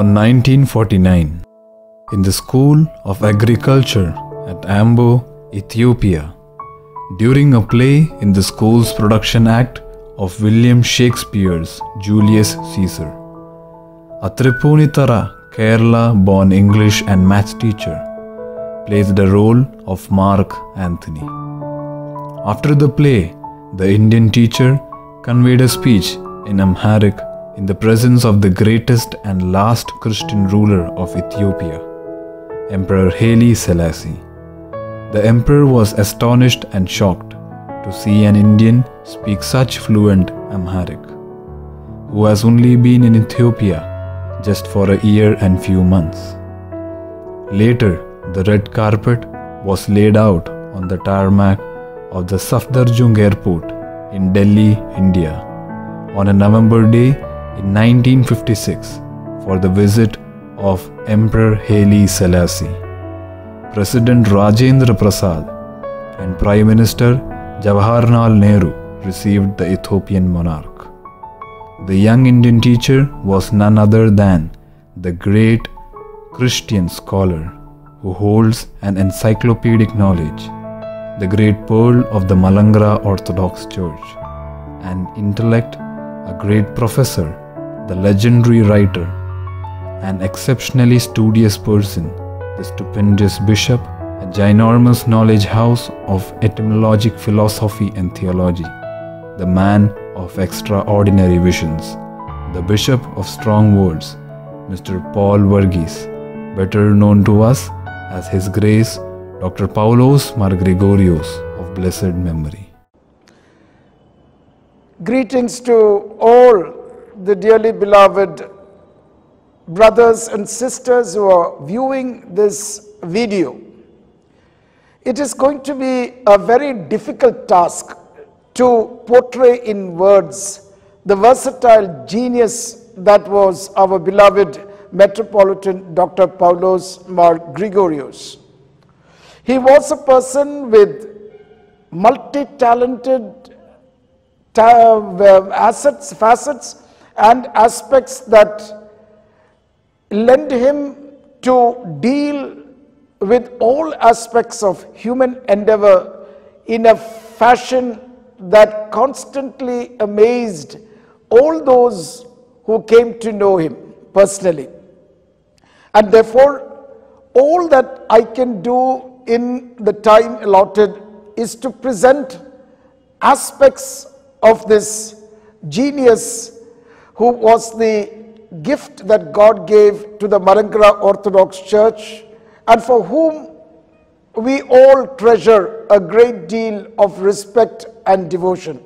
on 1949 in the School of Agriculture at Ambo, Ethiopia, during a play in the school's production act of William Shakespeare's Julius Caesar. A Tripunitara Kerala born English and maths teacher plays the role of Mark Antony. After the play, the Indian teacher conveyed a speech in Amharic in the presence of the greatest and last Christian ruler of Ethiopia, Emperor Haile Selassie. The emperor was astonished and shocked to see an Indian speak such fluent Amharic, who has only been in Ethiopia just for a year and few months. Later, the red carpet was laid out on the tarmac of the Safdarjung Airport in Delhi, India, on a November day in 1956 for the visit of Emperor Haile Selassie. President Rajendra Prasad and Prime Minister Jawaharlal Nehru received the Ethiopian monarch. The young Indian teacher was none other than the great Christian scholar who holds an encyclopedic knowledge, the great pearl of the Malankara Orthodox Church, an intellect, a great professor, the legendary writer, an exceptionally studious person, the stupendous bishop, a ginormous knowledge house of etymologic philosophy and theology, the man of extraordinary visions, the bishop of strong words, Mr. Paul Verghese, better known to us as His Grace Dr. Paulos Mar Gregorios of blessed memory. Greetings to all the dearly beloved brothers and sisters who are viewing this video. It is going to be a very difficult task to portray in words the versatile genius that was our beloved Metropolitan Dr. Paulos Mar Gregorios. He was a person with multi-talented uh, assets, facets, and aspects that lend him to deal with all aspects of human endeavor in a fashion that constantly amazed all those who came to know him personally. And therefore, all that I can do in the time allotted is to present aspects of this genius who was the gift that God gave to the Marankara Orthodox Church and for whom we all treasure a great deal of respect and devotion.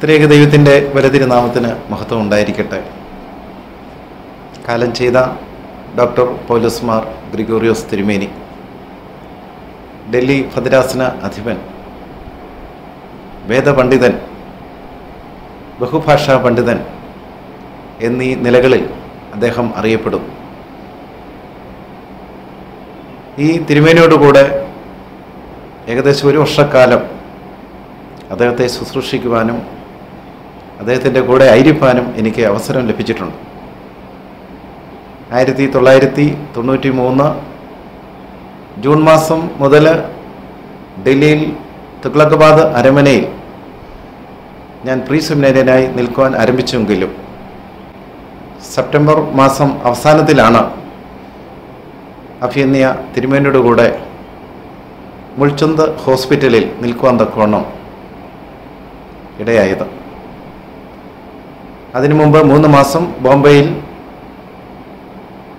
ത്രിയേക ദൈവത്തിന്റെ വലതിരുനാമത്തിന് മഹത്വം ഉണ്ടായിരിക്കട്ടെ കാലം ചെയ്ത doctor പൗലസ്മാർ Gregorios തിരുമേനി ഡൽഹി ഭദ്രാസന അധിപൻ വേദപണ്ഡിതൻ ബഹുഭാഷാ പണ്ഡിതൻ എന്നീ നിലകളിൽ അദ്ദേഹം അറിയപ്പെടും. ഈ തിരുമേനിയോടുകൂടെ ഏകദേശം ഒരു വർഷക്കാലം അദ്ദേഹത്തെ ശുശ്രൂഷിക്കുവാനും അദ്ദേഹത്തിന്റെ കൂടെ ആയിരിക്കാനും എനിക്ക് അവസരം ലഭിച്ചിട്ടുണ്ട്. ആയിരത്തി തൊള്ളായിരത്തി തൊണ്ണൂറ്റി മൂന്ന് ജൂൺ മാസം മുതൽ ഡൽഹിയിൽ തുഗ്ലക്കാബാദ് അരമനയിൽ ഞാൻ പ്രീ സെമിനേറിയനായി നിൽക്കുവാൻ ആരംഭിച്ചെങ്കിലും സെപ്റ്റംബർ മാസം അവസാനത്തിലാണ് അഭിയന്യ തിരുമേനിയുടെ കൂടെ മുൾച്ചന്ത് ഹോസ്പിറ്റലിൽ നിൽക്കുവാൻ തക്കവണ്ണം ഇടയായത്. അതിനു മുമ്പ് മൂന്ന് മാസം ബോംബെയിൽ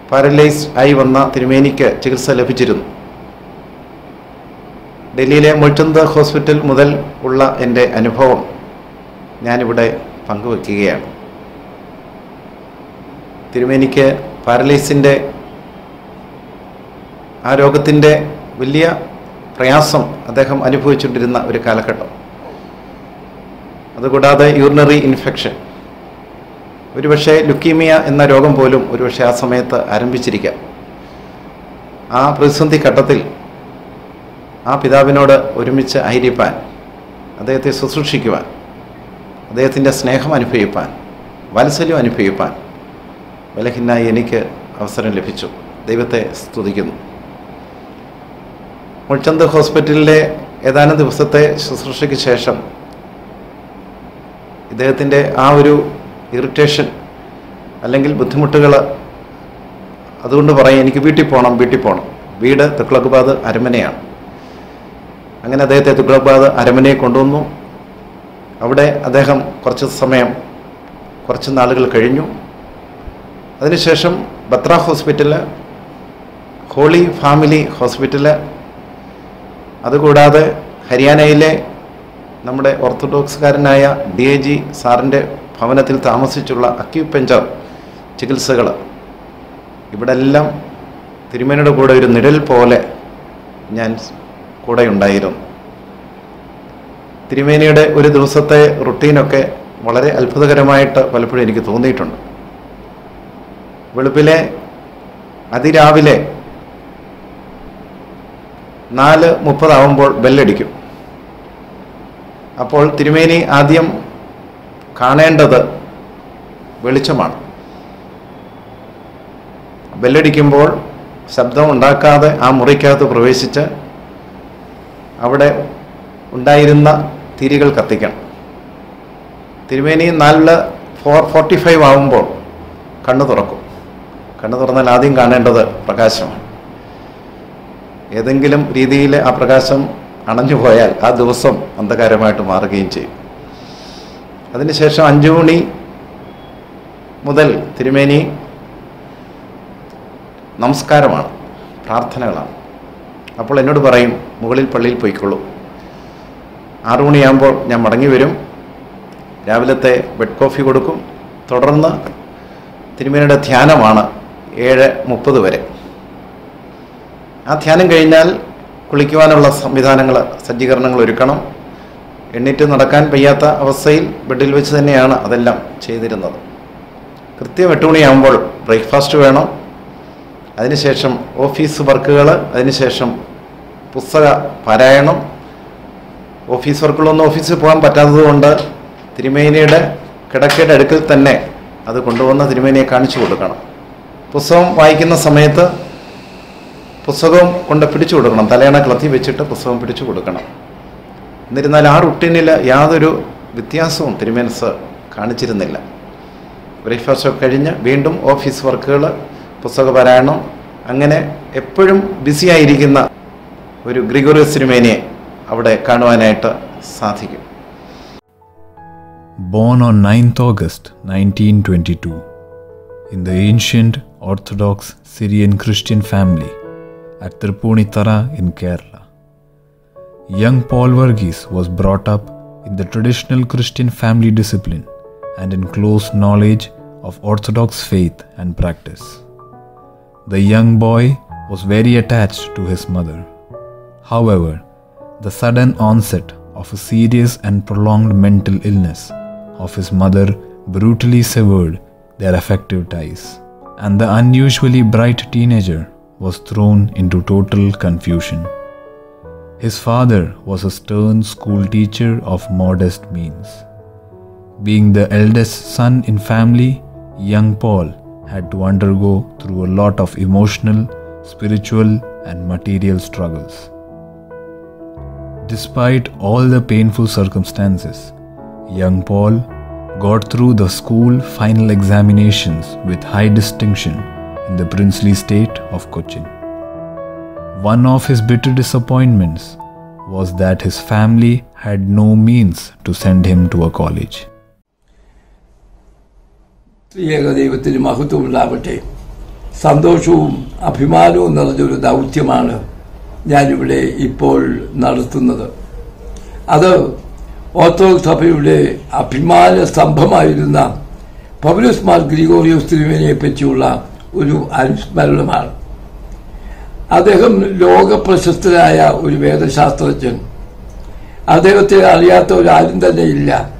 പാരലൈസ് ആയി വന്ന തിരുമേനിക്ക് ചികിത്സ ലഭിച്ചിരുന്നു. ഡൽഹിയിലെ മുൾച്ചന്ത് ഹോസ്പിറ്റൽ മുതൽ ഉള്ള എന്റെ അനുഭവം ഞാനിവിടെ പങ്കുവെക്കുകയാണ്. തിരുമേനിക്ക് പാരലൈസിന്റെ ആ രോഗത്തിന്റെ വലിയ പ്രയാസം അദ്ദേഹം അനുഭവിച്ചുകൊണ്ടിരുന്ന ഒരു കാലഘട്ടം. അതുകൂടാതെ യൂറിനറി ഇൻഫെക്ഷൻ ഒരുപക്ഷെ ലുക്കീമിയ എന്ന രോഗം പോലും ഒരുപക്ഷെ ആ സമയത്ത് ആരംഭിച്ചിരിക്കാം. ആ പ്രതിസന്ധി ഘട്ടത്തിൽ ആ പിതാവിനോട് ഒരുമിച്ച് ആയിരിക്കാൻ അദ്ദേഹത്തെ ശുശ്രൂഷിക്കുവാൻ അദ്ദേഹത്തിന്റെ സ്നേഹം അനുഭവിപ്പാൻ വാത്സല്യം അനുഭവിപ്പാൻ ബലഹീനായി എനിക്ക് അവസരം ലഭിച്ചു. ദൈവത്തെ സ്തുതിക്കുന്നു. മുൾച്ചന്ത് ഹോസ്പിറ്റലിലെ ഏതാനും ദിവസത്തെ ശുശ്രൂഷയ്ക്ക് ശേഷം ഇദ്ദേഹത്തിന്റെ ആ ഒരു ഇറിറ്റേഷൻ അല്ലെങ്കിൽ ബുദ്ധിമുട്ടുകൾ അതുകൊണ്ട് പറയും എനിക്ക് വീട്ടിൽ പോകണം വീട്ടിൽ പോകണം വീട് തുക്ലക്ബാദ് അരമനയാണ്. അങ്ങനെ അദ്ദേഹത്തെ തുക്ലക്ബാദ് അരമനയെ കൊണ്ടുവന്നു. അവിടെ അദ്ദേഹം കുറച്ച് സമയം കുറച്ച് നാളുകൾ കഴിഞ്ഞു. അതിനുശേഷം Batra hospital holy family hospital അതുകൂടാതെ ഹരിയാനയിലെ നമ്മുടെ ഓർത്തഡോക്സുകാരനായ ഡി എ ജി സാറിന്റെ ഭവനത്തിൽ താമസിച്ചുള്ള അക്യുപെഞ്ചർ ചികിത്സകൾ ഇവിടെ എല്ലാം തിരുമേനയുടെ കൂടെ ഒരു നിഴൽ പോലെ ഞാൻ കൂടെ ഉണ്ടായിരുന്നു തിരുമേനിയുടെ ഒരു ദിവസത്തെ റുട്ടീനൊക്കെ വളരെ അത്ഭുതകരമായിട്ട് പലപ്പോഴും എനിക്ക് തോന്നിയിട്ടുണ്ട്. വെളുപ്പിലെ അതിരാവിലെ നാല് മുപ്പതാവുമ്പോൾ ബെല്ലടിക്കും. അപ്പോൾ തിരുമേനി ആദ്യം കാണേണ്ടത് വെളിച്ചമാണ്. ബെല്ലടിക്കുമ്പോൾ ശബ്ദം ഉണ്ടാക്കാതെ ആ മുറിക്കകത്ത് പ്രവേശിച്ച് അവിടെ ഉണ്ടായിരുന്ന തിരികൾ കത്തിക്കണം. തിരുമേനി നാലിൽ ഫോർ ഫോർട്ടി ഫൈവ് ആകുമ്പോൾ കണ്ണു തുറക്കും. കണ്ണു തുറന്നാൽ ആദ്യം കാണേണ്ടത് പ്രകാശമാണ്. ഏതെങ്കിലും രീതിയിൽ ആ പ്രകാശം അണഞ്ഞു പോയാൽ ആ ദിവസം അന്ധകാരമായിട്ട് മാറുകയും ചെയ്യും. അതിനുശേഷം അഞ്ചു മണി മുതൽ തിരുമേനി നമസ്കാരമാണ് പ്രാർത്ഥനകളാണ്. അപ്പോൾ എന്നോട് പറയും മുകളിൽ പള്ളിയിൽ പോയിക്കോളൂ. ആറു മണിയാകുമ്പോൾ ഞാൻ മടങ്ങി വരും. രാവിലത്തെ ബെഡ് കോഫി കൊടുക്കും. തുടർന്ന് തിരുമേനിയുടെ ധ്യാനമാണ് ഏഴ് മുപ്പത് വരെ. ആ ധ്യാനം കഴിഞ്ഞാൽ കുളിക്കുവാനുള്ള സംവിധാനങ്ങൾ സജ്ജീകരണങ്ങൾ ഒരുക്കണം. എണ്ണീറ്റ് നടക്കാൻ വയ്യാത്ത അവസ്ഥയിൽ ബെഡിൽ വെച്ച് തന്നെയാണ് അതെല്ലാം ചെയ്തിരുന്നത്. കൃത്യം എട്ട് മണിയാകുമ്പോൾ ബ്രേക്ക്ഫാസ്റ്റ് വേണം. അതിനുശേഷം ഓഫീസ് വർക്കുകൾ അതിനുശേഷം പുസ്തക പാരായണം ഓഫീസ് വർക്കുകളൊന്നും ഓഫീസിൽ പോകാൻ പറ്റാത്തതുകൊണ്ട് തിരുമേനിയുടെ കിടക്കയുടെ അടുക്കൽ തന്നെ അത് കൊണ്ടുവന്ന് തിരുമേനിയെ കാണിച്ചു കൊടുക്കണം. പുസ്തകം വായിക്കുന്ന സമയത്ത് പുസ്തകം കൊണ്ട് പിടിച്ചു കൊടുക്കണം. തലയണ ക്ലത്തി വെച്ചിട്ട് പുസ്തകം പിടിച്ചു കൊടുക്കണം. എന്നിരുന്നാൽ ആ റുട്ടീനിൽ യാതൊരു വ്യത്യാസവും തിരുമേനസ് കാണിച്ചിരുന്നില്ല. ബ്രേക്ക്ഫാസ്റ്റ് ഒക്കെ കഴിഞ്ഞ് വീണ്ടും ഓഫീസ് വർക്കുകൾ പുസ്തക പാരായണം അങ്ങനെ എപ്പോഴും ബിസിയായിരിക്കുന്ന ഒരു ഗ്രിഗോറിയസ് തിരുമേനിയെ അവിടെ കാണുവാനായിട്ട് സാധിക്കും Born on 9th August 1922 in the ancient Orthodox Syrian Christian family at Tripunitara in Kerala. Young Paul Verghese was brought up in the traditional Christian family discipline and in close knowledge of Orthodox faith and practice. The young boy was very attached to his mother. However, the sudden onset of a serious and prolonged mental illness of his mother brutally severed their affective ties, and the unusually bright teenager was thrown into total confusion. His father was a stern school teacher of modest means. Being the eldest son in family, young Paul had to undergo through a lot of emotional, spiritual, and material struggles. Despite all the painful circumstances, young Paul got through the school final examinations with high distinction in the princely state of Cochin. One of his bitter disappointments was that his family had no means to send him to a college. ത്രിയേക ദൈവത്തിന് മഹത്വം ഉണ്ടാവട്ടെ സന്തോഷവും അഭിമാനവും നിറഞ്ഞൊരു ദൗത്യമാണ് ഞാനിവിടെ ഇപ്പോൾ നടത്തുന്നത്. അത് ഓർത്തഡോക്സ് സഭയുടെ അഭിമാന സ്തംഭമായിരുന്ന പൗലോസ് മാർ ഗ്രിഗോറിയോസ് തിരുമേനിയെ പറ്റിയുള്ള ഒരു അനുസ്മരണമാണ്. അദ്ദേഹം ലോക പ്രശസ്തനായ ഒരു വേദശാസ്ത്രജ്ഞൻ. അദ്ദേഹത്തെ അറിയാത്ത ഒരാരും തന്നെ ഇല്ല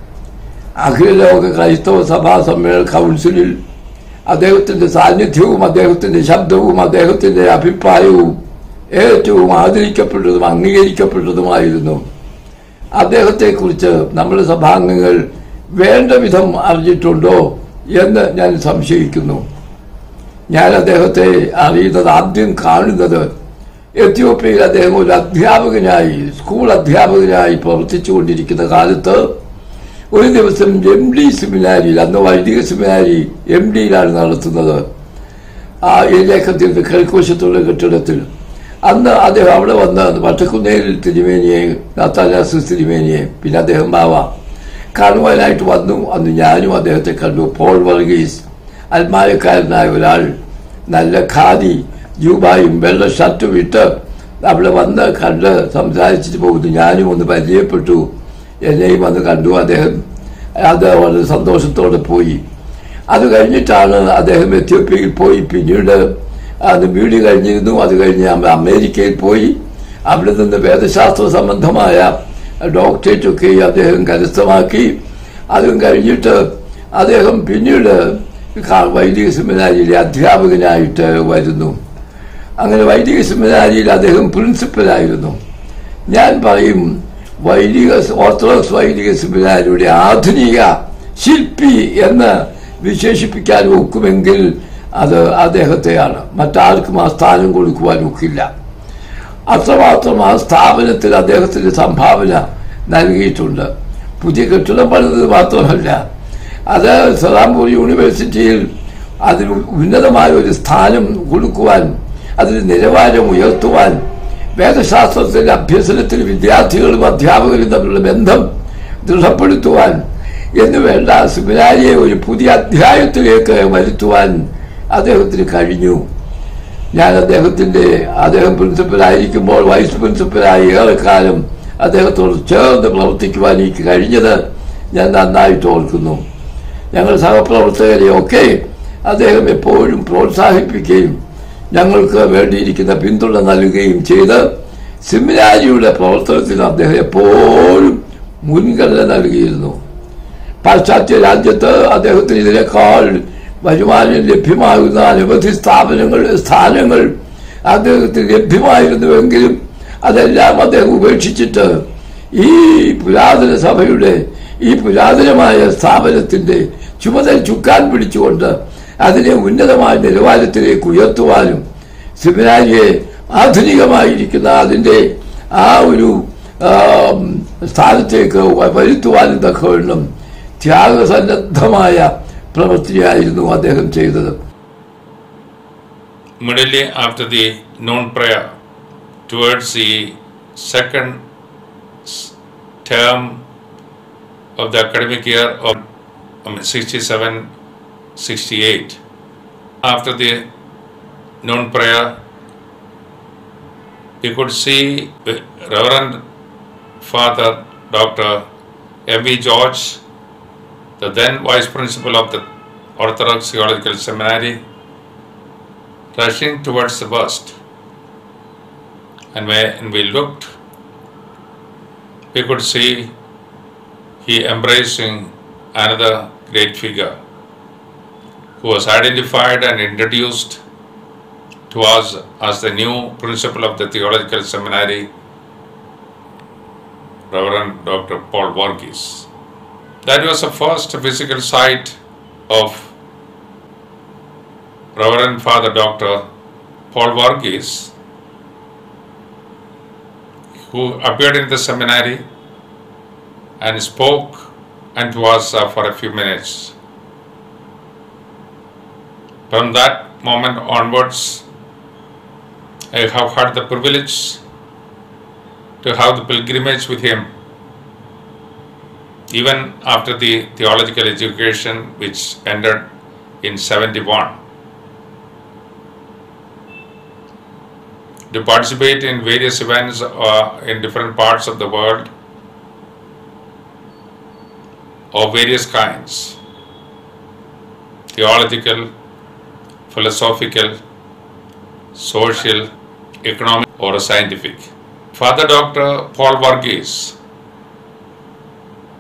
അഖിലലോക ക്രൈസ്തവ സഭാ സമ്മേളന കൗൺസിലിൽ അദ്ദേഹത്തിന്റെ സാന്നിധ്യവും അദ്ദേഹത്തിന്റെ ശബ്ദവും അദ്ദേഹത്തിന്റെ അഭിപ്രായവും ഏറ്റവും ആദരിക്കപ്പെട്ടതും അംഗീകരിക്കപ്പെട്ടതുമായിരുന്നു. അദ്ദേഹത്തെക്കുറിച്ച് നമ്മുടെ സഭാംഗങ്ങൾ വേണ്ട വിധം അറിഞ്ഞിട്ടുണ്ടോ എന്ന് ഞാൻ സംശയിക്കുന്നു. ഞാൻ അദ്ദേഹത്തെ അറിയുന്നത് ആദ്യം കാണുന്നത് എത്യോപ്യയിൽ അദ്ദേഹം ഒരു അധ്യാപകനായി സ്കൂൾ അധ്യാപകനായി പ്രവർത്തിച്ചുകൊണ്ടിരിക്കുന്ന കാലത്ത് ഒരു ദിവസം എം ഡി സെമിനാരിയിൽ അന്ന് വൈദിക സെമിനാരി എം ഡിയിലാണ് നടത്തുന്നത്. ആ ഏലേക്കത്തിൽ കിഴക്കുവശത്തുള്ള കെട്ടിടത്തിൽ അന്ന് അദ്ദേഹം അവിടെ വന്ന് വട്ടക്കുന്നേൽ തിരുമേനിയെ നാത്താലാസ് തിരുമേനിയെ പിന്നെ അദ്ദേഹം ബാവ കാണുവാനായിട്ട് വന്നു. അന്ന് ഞാനും അദ്ദേഹത്തെ കണ്ടു. പോൾ വർഗീസ് അൽമാരക്കാരനായ ഒരാൾ നല്ല ഖാദി ജൂബായും വെള്ള ഷർട്ടും ഇട്ട് അവിടെ വന്ന് കണ്ട് സംസാരിച്ചിട്ട് പോകുന്നു. ഞാനും ഒന്ന് പരിചയപ്പെട്ടു. എന്നെയും വന്ന് കണ്ടു അദ്ദേഹം. അത് വളരെ സന്തോഷത്തോടെ പോയി. അത് കഴിഞ്ഞിട്ടാണ് അദ്ദേഹം എത്യോപ്യയിൽ പോയി. പിന്നീട് അത് വീട് കഴിഞ്ഞിരുന്നു. അത് കഴിഞ്ഞ് അമ- അമേരിക്കയിൽ പോയി. അവിടെ നിന്ന് വേദശാസ്ത്ര സംബന്ധമായ ഡോക്ടറേറ്റ് ഒക്കെ അദ്ദേഹം കരസ്ഥമാക്കി. അതും കഴിഞ്ഞിട്ട് അദ്ദേഹം പിന്നീട് വൈദിക സെമിനാരിയിലെ അധ്യാപകനായിട്ട് വരുന്നു. അങ്ങനെ വൈദിക സെമിനാരിയിൽ അദ്ദേഹം പ്രിൻസിപ്പലായിരുന്നു. ഞാൻ പറയും വൈദിക ഓർത്തഡോക്സ് വൈദിക സെമിനാരിയുടെ ആധുനിക ശില്പി എന്ന് വിശേഷിപ്പിക്കാൻ ഒക്കുമെങ്കിൽ അത് അദ്ദേഹത്തെയാണ്. മറ്റാർക്കും ആ സ്ഥാനം കൊടുക്കുവാൻ ഒക്കില്ല അത്രമാത്രം ആ സ്ഥാപനത്തിൽ അദ്ദേഹത്തിന്റെ സംഭാവന നൽകിയിട്ടുണ്ട്. പുതിയ കെട്ടിടം പണിത് മാത്രമല്ല അത് സദാംപൂർ യൂണിവേഴ്സിറ്റിയിൽ അതിന് ഉന്നതമായ ഒരു സ്ഥാനം കൊടുക്കുവാൻ അതിന് നിലവാരം ഉയർത്തുവാൻ വേദശാസ്ത്രത്തിന്റെ അഭ്യസനത്തിൽ വിദ്യാർത്ഥികളും അധ്യാപകരും തമ്മിലുള്ള ബന്ധം ദൃഢപ്പെടുത്തുവാൻ എന്നുവേണ്ട സെമിനാരിയെ ഒരു പുതിയ അധ്യായത്തിലേക്ക് വരുത്തുവാൻ അദ്ദേഹത്തിന് കഴിഞ്ഞു. ഞാൻ അദ്ദേഹത്തിന്റെ അദ്ദേഹം പ്രിൻസിപ്പലായിരിക്കുമ്പോൾ വൈസ് പ്രിൻസിപ്പലായി ഏറെക്കാലം അദ്ദേഹത്തോട് ചേർന്ന് പ്രവർത്തിക്കുവാൻ എനിക്ക് കഴിഞ്ഞത് ഞാൻ നന്നായിട്ട് ഓർക്കുന്നു. ഞങ്ങൾ സഹപ്രവർത്തകരെ ഒക്കെ അദ്ദേഹം എപ്പോഴും പ്രോത്സാഹിപ്പിക്കുകയും ഞങ്ങൾക്ക് വേണ്ടിയിരിക്കുന്ന പിന്തുണ നൽകുകയും ചെയ്ത് സിമിലാരിയുടെ പ്രവർത്തനത്തിന് അദ്ദേഹം എപ്പോഴും മുൻഗണന നൽകിയിരുന്നു. പാശ്ചാത്യ രാജ്യത്ത് അദ്ദേഹത്തിന് ഇതിനേക്കാൾ വരുമാനം ലഭ്യമാകുന്ന അനവധി സ്ഥാപനങ്ങൾ സ്ഥാനങ്ങൾ അദ്ദേഹത്തിന് ലഭ്യമായിരുന്നുവെങ്കിലും അതെല്ലാം അദ്ദേഹം ഉപേക്ഷിച്ചിട്ട് ഈ പുരാതന സഭയുടെ ഈ പുരാതനമായ സ്ഥാപനത്തിന്റെ ചുമതല ചുക്കാൻ പിടിച്ചുകൊണ്ട് അതിനെ ഉന്നതമായ നിലവാരത്തിലേക്ക് ഉയർത്തുവാനും സെമിനാരിയെ ആധുനികമായിരിക്കുന്ന അതിന്റെ ആ ഒരു സ്ഥാനത്തേക്ക് വരുത്തുവാനും തക്കവണ്ണം ത്യാഗസന്നദ്ധമായ പ്രവൃത്തിയായിരുന്നു അദ്ദേഹം ചെയ്തത് Immediately after the noon prayer, towards the second s- term of the academic year of um, 67 68, after the noon prayer, we could see the Reverend Father Dr. M.V. George, the then Vice Principal of the Orthodox Theological Seminary, rushing towards the bust. And when we looked, we could see he embracing another great figure who was identified and introduced to us as the new principal of the Theological Seminary, Reverend Dr. Paul Varghese. That was the first physical sight of Reverend Father Dr. Paul Varghese, who appeared in the seminary and spoke and us uh, for a few minutes. From that moment onwards, I have had the privilege to have the pilgrimage with him even after the theological education which ended in 71. To participate in various events uh, in different parts of the world of various kinds theological, philosophical, social, economic, or scientific. Father Dr. Paul Varghese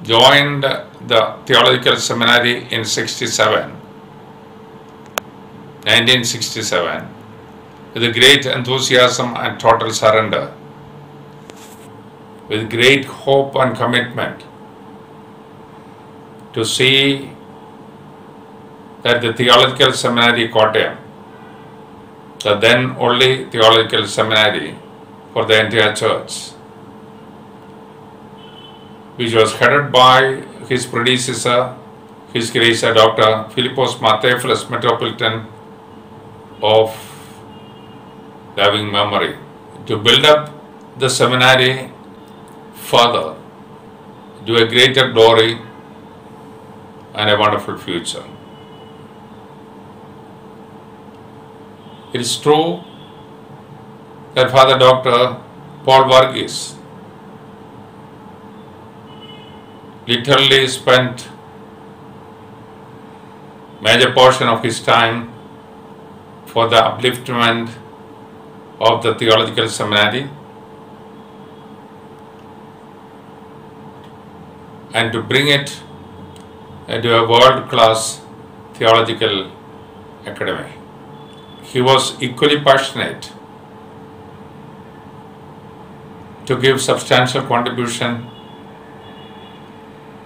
joined the theological seminary in 67 1967 with great enthusiasm and total surrender. With great hope and commitment. To see that the theological seminary Kottayam the then only theological seminary for the entire church, which was headed by his predecessor, His Grace Dr. Philippos Mar Theophilus, Metropolitan of loving memory, to build up the seminary further to a greater glory and a wonderful future. It is true that Father Dr. Paul Varghese literally spent major portion of his time for the upliftment of the theological seminary and to bring it into a world class theological academy. He was equally passionate to give substantial contribution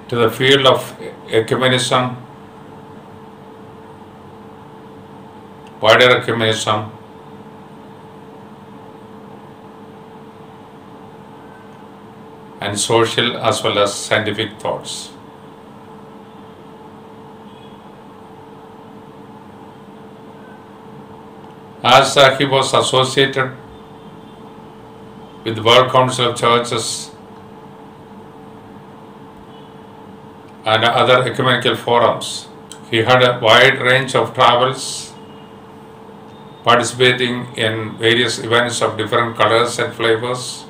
to the field of ecumenism, wider ecumenism, and social as well as scientific thoughts. As uh, he was associated with the World Council of Churches and other ecumenical forums, he had a wide range of travels, participating in various events of different colors and flavors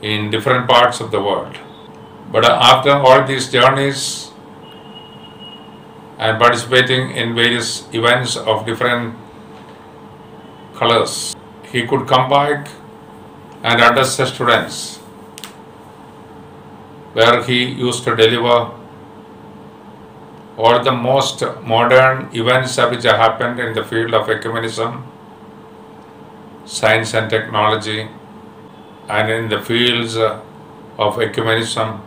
in different parts of the world. But after all these journeys and participating in various events of different colors, he could come back and address the students where he used to deliver all the most modern events which happened in the field of ecumenism, science and technology, and in the fields of ecumenism,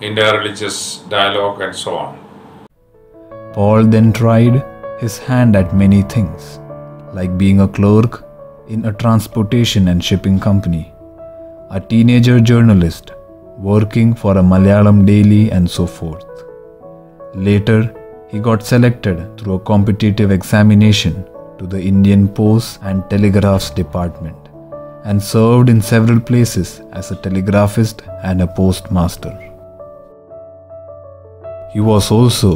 interreligious dialogue, and so on. Paul then tried his hand at many things, like being a clerk in a transportation and shipping company, a teenager journalist working for a Malayalam daily, and so forth. Later, he got selected through a competitive examination to the Indian Post and Telegraphs Department and served in several places as a telegraphist and a postmaster. He was also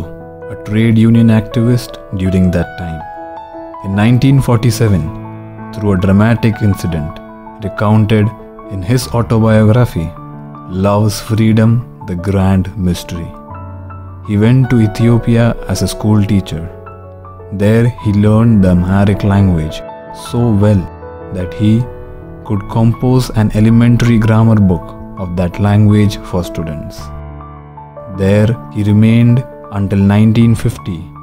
a trade union activist during that time. In 1947, through a dramatic incident recounted in his autobiography, Love's Freedom The Grand Mystery, he went to Ethiopia as a school teacher. There he learned the Amharic language so well that he could compose an elementary grammar book of that language for students. There he remained until 1950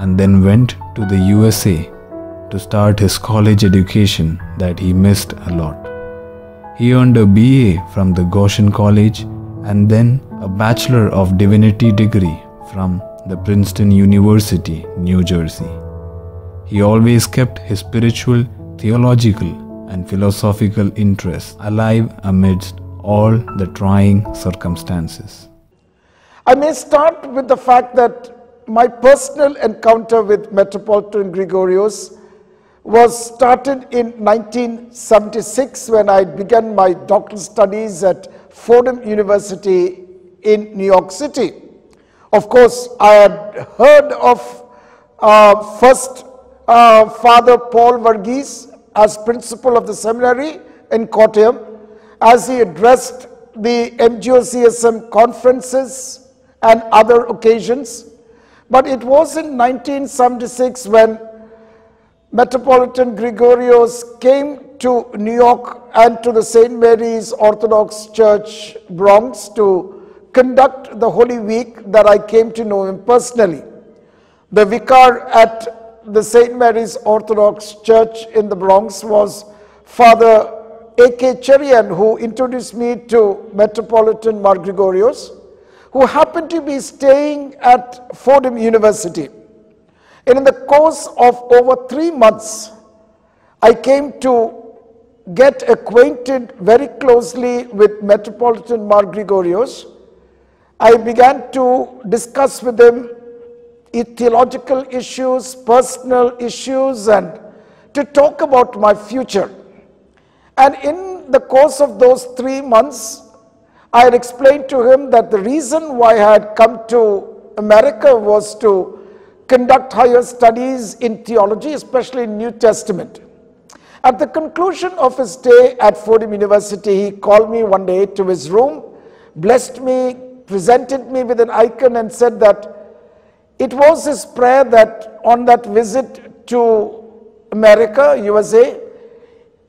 and then went to the USA to start his college education that he missed a lot. He earned a BA from the Goshen College and then a Bachelor of Divinity degree from the Princeton University, New Jersey. He always kept his spiritual, theological, and philosophical interests alive amidst all the trying circumstances. I may start with the fact that my personal encounter with Metropolitan Gregorios was started in 1976 when I began my doctoral studies at Fordham University in New York City. Of course, I had heard of uh, first uh, Father Paul Varghese as principal of the seminary in Kottayam as he addressed the MGOCSM conferences and other occasions. But it was in 1976 when Metropolitan Gregorios came to New York and to the St. Mary's Orthodox Church, Bronx, to conduct the Holy Week that I came to know him personally. The vicar at the St. Mary's Orthodox Church in the Bronx was Father A.K. Cherian, who introduced me to Metropolitan Mar Gregorios, who happened to be staying at Fordham University. And in the course of over three months, I came to get acquainted very closely with Metropolitan Mar Gregorios. I began to discuss with him theological issues, personal issues, and to talk about my future. And in the course of those three months, I had explained to him that the reason why I had come to America was to conduct higher studies in theology, especially in New Testament. At the conclusion of his stay at Fordham University, he called me one day to his room, blessed me, presented me with an icon, and said that it was his prayer that on that visit to America, USA,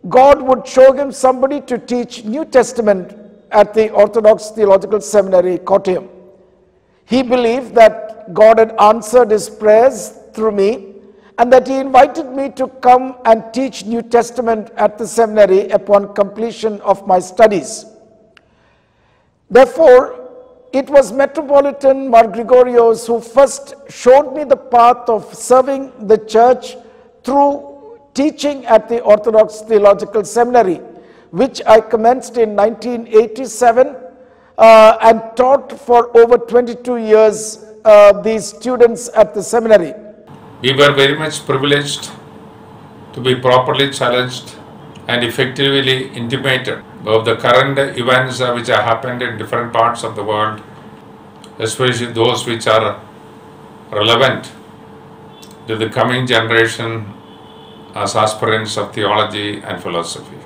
God would show him somebody to teach New Testament at the Orthodox Theological Seminary, Kottayam. He believed that God had answered his prayers through me and that he invited me to come and teach New Testament at the seminary upon completion of my studies. Therefore, it was Metropolitan Mar Gregorios who first showed me the path of serving the church through teaching at the Orthodox Theological Seminary, which I commenced in 1987 uh, and taught for over 22 years uh, these students at the seminary. We were very much privileged to be properly challenged and effectively intimated of the current events which have happened in different parts of the world, especially those which are relevant to the coming generation as aspirants of theology and philosophy.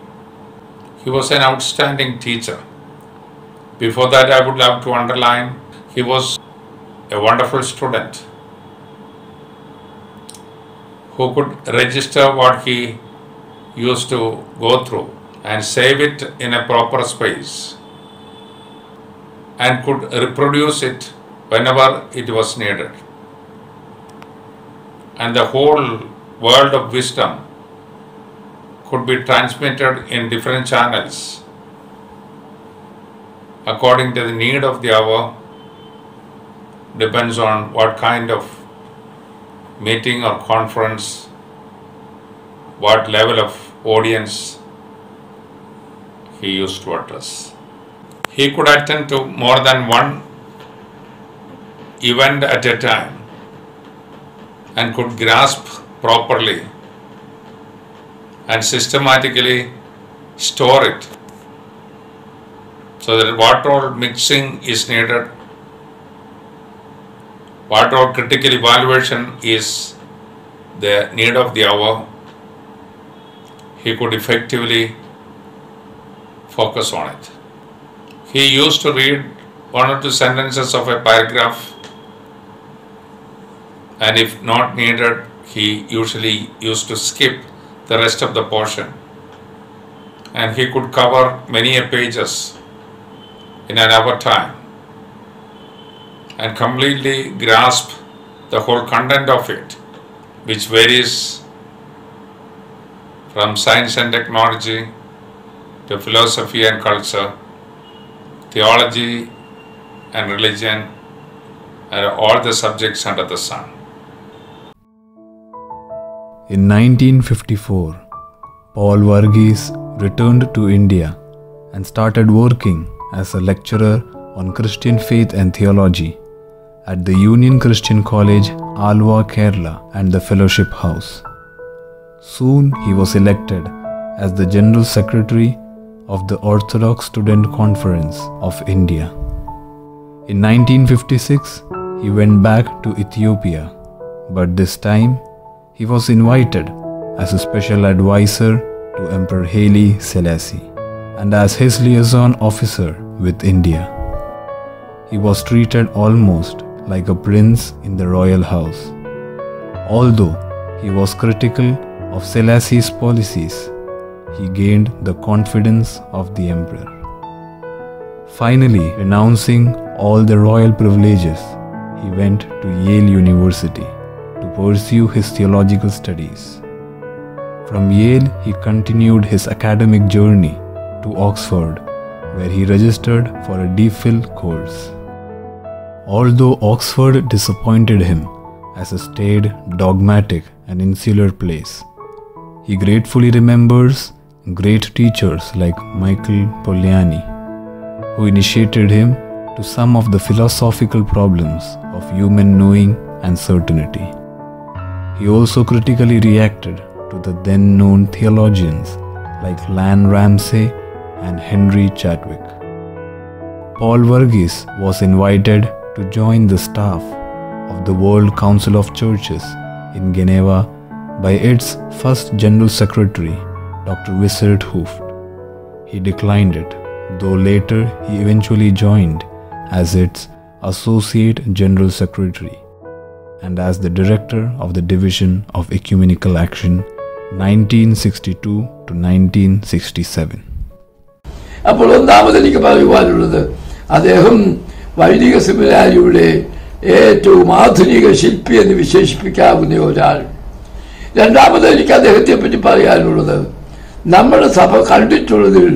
He was an outstanding teacher. Before that, I would love to underline he was a wonderful student who could register what he used to go through and save it in a proper space and could reproduce it whenever it was needed. And the whole world of wisdom could be transmitted in different channels according to the need of the hour depends on what kind of meeting or conference what level of audience he used to address. He could attend to more than one event at a time and could grasp properly and systematically store it so that what all mixing is needed, what all critical evaluation is the need of the hour, he could effectively focus on it. He used to read one or two sentences of a paragraph, and if not needed, he usually used to skip the rest of the portion. And he could cover many pages in an hour time and completely grasp the whole content of it, which varies from science and technology to philosophy and culture, theology and religion, and all the subjects under the sun. In 1954, Paul Varghese returned to India and started working as a lecturer on Christian faith and theology at the Union Christian College, Alva, Kerala, and the Fellowship House. Soon he was elected as the General Secretary of the Orthodox Student Conference of India. In 1956, he went back to Ethiopia, but this time he was invited as a special advisor to Emperor Haile Selassie and as his liaison officer with India. He was treated almost like a prince in the royal house. Although he was critical of Selassie's policies, he gained the confidence of the emperor. Finally, renouncing all the royal privileges, he went to Yale University to pursue his theological studies. From Yale, he continued his academic journey to Oxford, where he registered for a DPhil course. Although Oxford disappointed him as a staid, dogmatic, and insular place. He gratefully remembers great teachers like Michael Polanyi, who initiated him to some of the philosophical problems of human knowing and certainty. He also critically reacted to the then known theologians like Ian Ramsey and Henry Chadwick. Paul Verghese was invited to join the staff of the World Council of Churches in Geneva by its first General Secretary, Dr. Visser 't Hooft. He declined it, though later he eventually joined as its Associate General Secretary and as the Director of the Division of Ecumenical Action 1962 to 1967. വൈദിക സെമിനാരിയുടെ ഏറ്റവും ആധുനിക ശില്പി എന്ന് വിശേഷിപ്പിക്കാവുന്ന ഒരാൾ. രണ്ടാമത് എനിക്ക് അദ്ദേഹത്തെ പറ്റി പറയാനുള്ളത് നമ്മുടെ സഭ കണ്ടിട്ടുള്ളതിൽ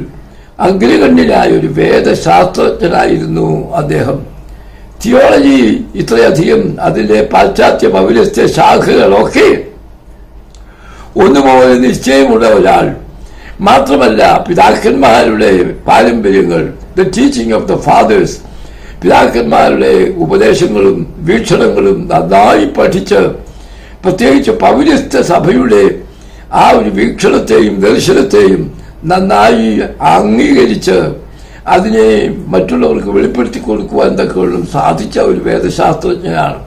അഗ്രഗണ്യനായ ഒരു വേദശാസ്ത്രജ്ഞനായിരുന്നു അദ്ദേഹം. തിയോളജി ഇത്രയധികം അതിന്റെ പാശ്ചാത്യ പൗരസ്ത്യ ശാഖകളൊക്കെ ഒന്നുപോലെ നിശ്ചയമുള്ള ഒരാൾ. മാത്രമല്ല പിതാക്കന്മാരുടെ പാരമ്പര്യങ്ങൾ the teaching of the fathers പിതാക്കന്മാരുടെ ഉപദേശങ്ങളും വീക്ഷണങ്ങളും നന്നായി പഠിച്ച് പ്രത്യേകിച്ച് പൗരസ്ത്യ സഭയുടെ ആ ഒരു വീക്ഷണത്തെയും ദർശനത്തെയും നന്നായി അംഗീകരിച്ച് അതിനെ മറ്റുള്ളവർക്ക് വെളിപ്പെടുത്തി കൊടുക്കുവാൻ തക്കവണ്ണം സാധിച്ച ഒരു വേദശാസ്ത്രജ്ഞനാണ്.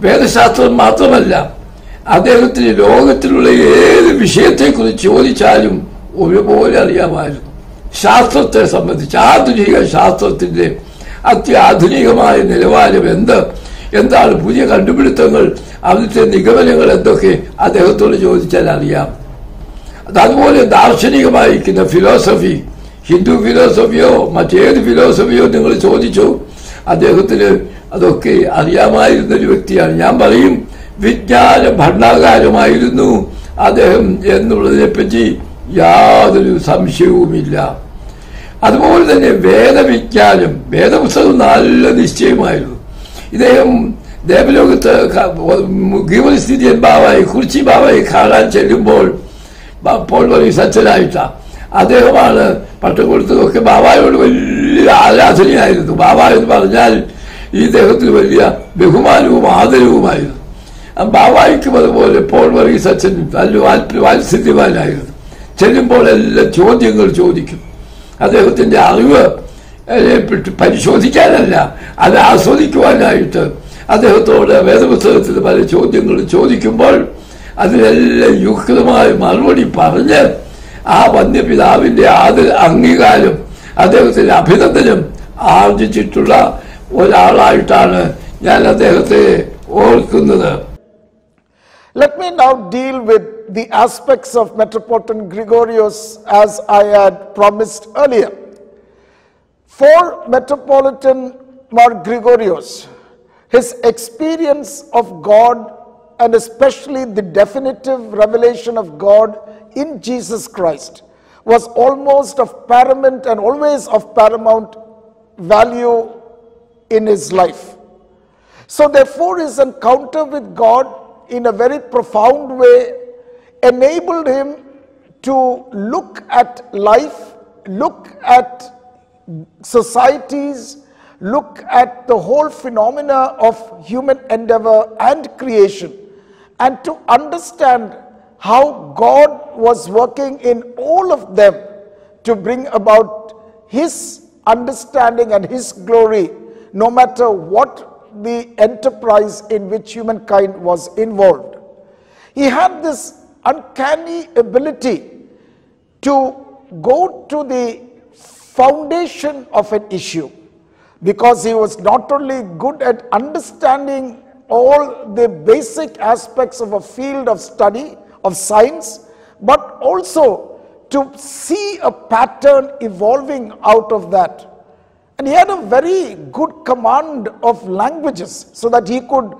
വേദശാസ്ത്രം മാത്രമല്ല അദ്ദേഹത്തിന് ലോകത്തിലുള്ള ഏത് വിഷയത്തെക്കുറിച്ച് ചോദിച്ചാലും ഒരുപോലെ അറിയാമായിരുന്നു. ശാസ്ത്രത്തെ സംബന്ധിച്ച് ആധുനിക ശാസ്ത്രത്തിന്റെ അത്യാധുനികമായ നിലവാരം എന്ത്? എന്താണ് പുതിയ കണ്ടുപിടുത്തങ്ങൾ? അവിടുത്തെ നിഗമനങ്ങൾ എന്തൊക്കെ? അദ്ദേഹത്തോട് ചോദിച്ചാൽ അറിയാം. അതുപോലെ ദാർശനികമായിരിക്കുന്ന ഫിലോസഫി ഹിന്ദു ഫിലോസഫിയോ മറ്റേത് ഫിലോസഫിയോ നിങ്ങൾ ചോദിച്ചു. അദ്ദേഹത്തിന് അതൊക്കെ അറിയാമായിരുന്ന ഒരു വ്യക്തിയാണ്. ഞാൻ പറയും വിജ്ഞാന ഭരണാകാരമായിരുന്നു അദ്ദേഹം എന്നുള്ളതിനെപ്പറ്റി യാതൊരു സംശയവുമില്ല. അതുപോലെ തന്നെ വേദവിജ്ഞാനം വേദപുസ്തകം നല്ല നിശ്ചയമായിരുന്നു. ഇദ്ദേഹം ദേവലോകത്ത് ഗീവസ്ഥിതിയൻ ബാബായി കുറിച്ചി ബാബായി കാണാൻ ചെല്ലുമ്പോൾ പോൾ പറയും സച്ചനായിട്ടാണ് അദ്ദേഹമാണ് പട്ടം കൊടുത്തതൊക്കെ ബാബായോട് വലിയ ആരാധനയായിരുന്നു. ബാബ എന്ന് പറഞ്ഞാൽ ഈ ദേഹത്തിന് വലിയ ബഹുമാനവും ആദരവുമായിരുന്നു. ബാബായിക്കും അതുപോലെ പോൾ വർഗീസ് അച്ഛൻ നല്ല വാത്സല്യവാനായിരുന്നു. ചെല്ലുമ്പോൾ എല്ലാ ചോദ്യങ്ങൾ ചോദിക്കും. അദ്ദേഹത്തിന്റെ അറിവ് പരിശോധിക്കാനല്ല. അത് ആസ്വദിക്കുവാനായിട്ട് അദ്ദേഹത്തോട് വേദപുസ്തകത്തിൽ പല ചോദ്യങ്ങൾ ചോദിക്കുമ്പോൾ അതിനെല്ലാം യുക്തമായ മറുപടി പറഞ്ഞ് ആ വന്യപിതാവിന്റെ ആദ അംഗീകാരം അദ്ദേഹത്തിന്റെ അഭിനന്ദനം ആർജിച്ചിട്ടുള്ള ഒരാളായിട്ടാണ് ഞാൻ അദ്ദേഹത്തെ ഓർക്കുന്നത്. Let me now deal with the aspects of Metropolitan Gregorius as I had promised earlier. For Metropolitan Mar Gregorius, his experience of God and especially the definitive revelation of God in Jesus Christ was almost of paramount and always of paramount value in his life. So, therefore, his encounter with God in a very profound way enabled him to look at life, look at societies, look at the whole phenomena of human endeavor and creation, and to understand how God was working in all of them to bring about His understanding and His glory, no matter what the enterprise in which humankind was involved. He had this uncanny ability to go to the foundation of an issue because he was not only good at understanding all the basic aspects of a field of study of science, but also to see a pattern evolving out of that. And he had a very good command of languages so that he could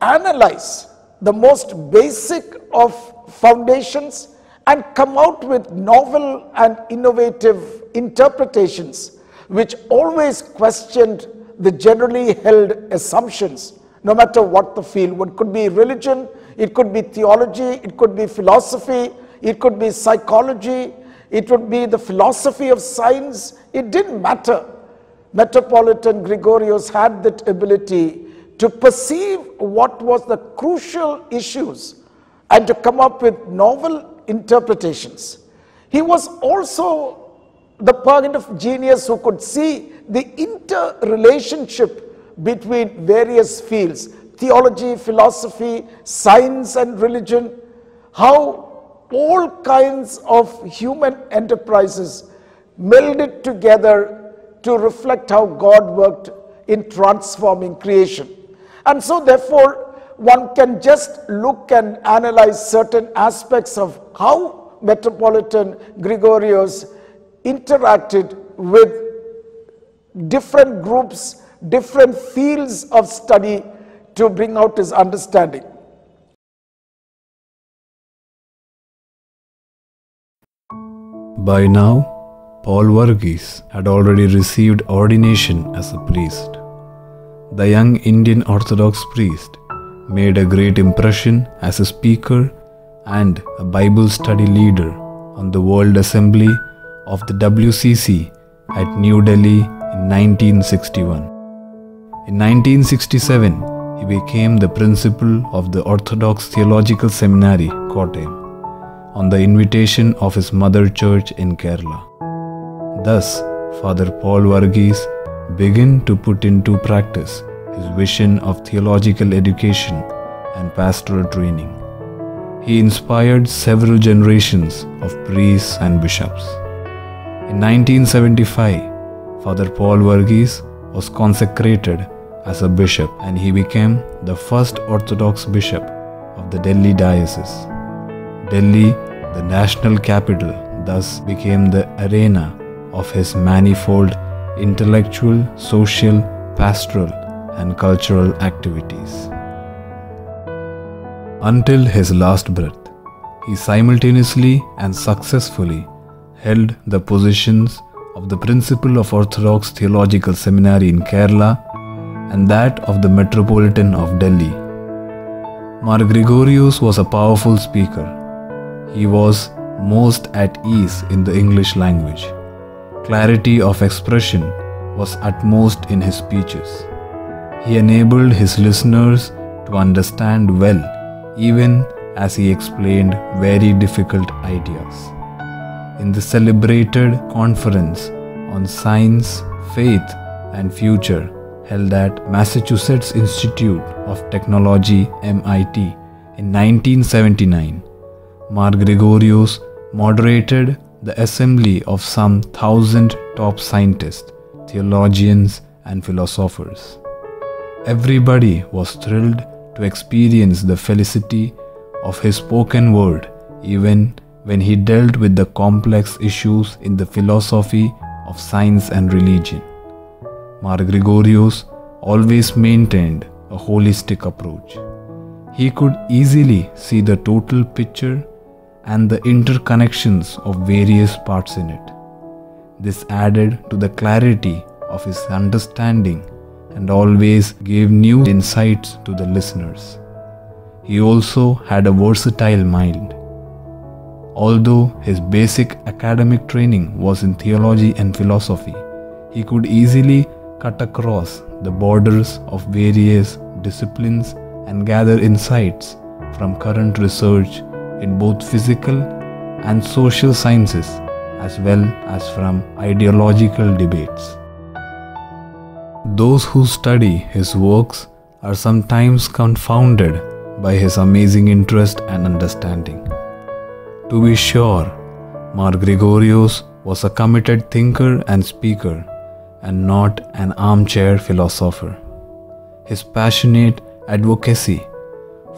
analyze the most basic of foundations and come out with novel and innovative interpretations which always questioned the generally held assumptions no matter what the field. It could be religion, it could be theology, it could be philosophy, it could be psychology, it would be the philosophy of science. It didn't matter. Metropolitan Gregorios had that ability to perceive what was the crucial issues and to come up with novel interpretations. He was also the kind of genius who could see the interrelationship between various fields theology, philosophy, science, and religion. How all kinds of human enterprises melded together to reflect how God worked in transforming creation. And so, therefore, one can just look and analyze certain aspects of how Metropolitan Gregorios interacted with different groups, different fields of study to bring out his understanding. By now, Paul Varghese had already received ordination as a priest. The young Indian Orthodox priest made a great impression as a speaker and a Bible study leader on the World Assembly of the WCC at New Delhi in 1961. In 1967, he became the principal of the Orthodox Theological Seminary, Kottayam, on the invitation of his mother church in Kerala. Thus, Father Paul Varghese began to put into practice his vision of theological education and pastoral training. He inspired several generations of priests and bishops. In 1975, Father Paul Varghese was consecrated as a bishop and he became the first Orthodox bishop of the Delhi diocese. Delhi, the national capital, thus became the arena of his manifold intellectual, social, pastoral, and cultural activities. Until his last breath, he simultaneously and successfully held the positions of the principal of Orthodox Theological Seminary in Kerala and that of the Metropolitan of Delhi. Mar Gregorios was a powerful speaker. He was most at ease in the English language. Clarity of expression was utmost in his speeches. He enabled his listeners to understand well, even as he explained very difficult ideas. In the celebrated conference on science, faith, and future held at Massachusetts Institute of Technology MIT in 1979, Mar Gregorios moderated the assembly of some thousand top scientists, theologians, and philosophers. Everybody was thrilled to experience the felicity of his spoken word, even when he dealt with the complex issues in the philosophy of science and religion. Mar Gregorios always maintained a holistic approach. He could easily see the total picture and the interconnections of various parts in it. This added to the clarity of his understanding and always gave new insights to the listeners. He also had a versatile mind. Although his basic academic training was in theology and philosophy, he could easily cut across the borders of various disciplines and gather insights from current research in both physical and social sciences as well as from ideological debates. Those who study his works are sometimes confounded by his amazing interest and understanding. To be sure, Mar Gregorios was a committed thinker and speaker and not an armchair philosopher. His passionate advocacy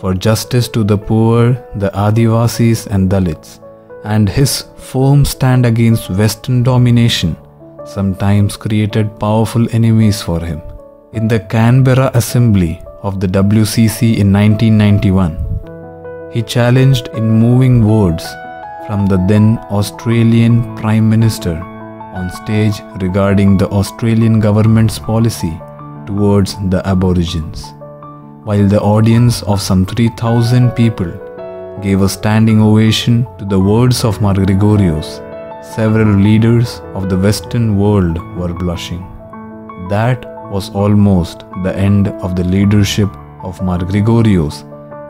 for justice to the poor, the Adivasis and Dalits, and his firm stand against Western domination sometimes created powerful enemies for him. In the Canberra Assembly of the WCC in 1991, he challenged in moving words from the then Australian Prime Minister on stage regarding the Australian government's policy towards the Aborigines. While the audience of some 3000 people gave a standing ovation to the words of Mar Gregorios, several leaders of the Western world were blushing. That was almost the end of the leadership of Mar Gregorios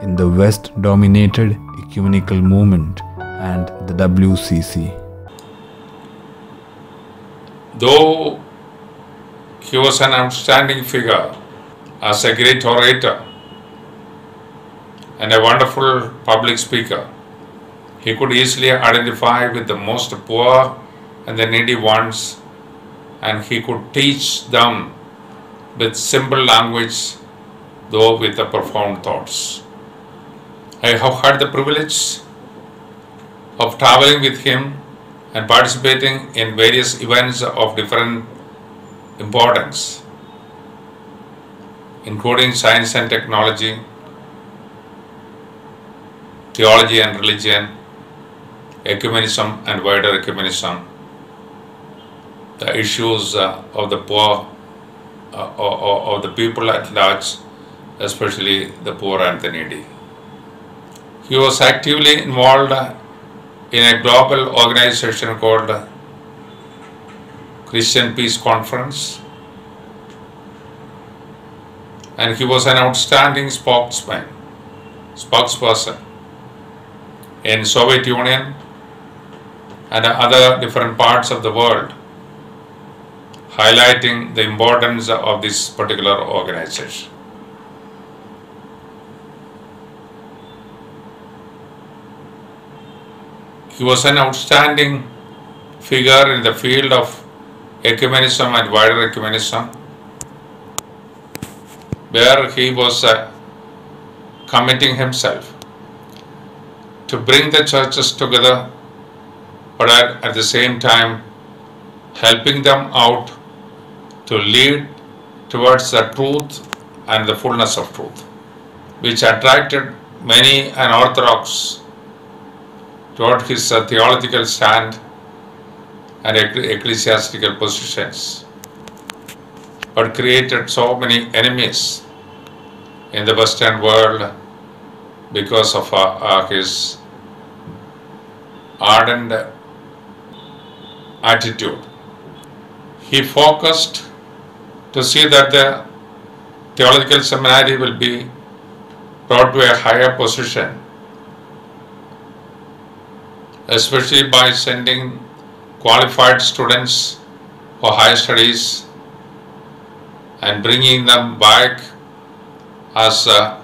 in the West dominated ecumenical movement and the WCC. Though he was an outstanding figure as a great orator and a wonderful public speaker, he could easily identify with the most poor and the needy ones, and he could teach them with simple language, though with the profound thoughts. I have had the privilege of traveling with him and participating in various events of different importance, including science and technology, theology and religion, ecumenism and wider ecumenism, the issues uh, of the poor, uh, of, of the people at large, especially the poor and the needy. He was actively involved in a global organization called Christian Peace Conference and he was an outstanding spokesman, spokesperson in Soviet Union and other different parts of the world highlighting the importance of this particular organization. He was an outstanding figure in the field of ecumenism and wider ecumenism, where he was uh, committing himself to bring the churches together, but at, at the same time helping them out to lead towards the truth and the fullness of truth, which attracted many unorthodox toward his uh, theological stand and ecclesiastical positions, but created so many enemies in the Western world because of uh, uh, his ardent attitude. He focused to see that the theological seminary will be brought to a higher position especially by sending qualified students for higher studies and bringing them back as uh,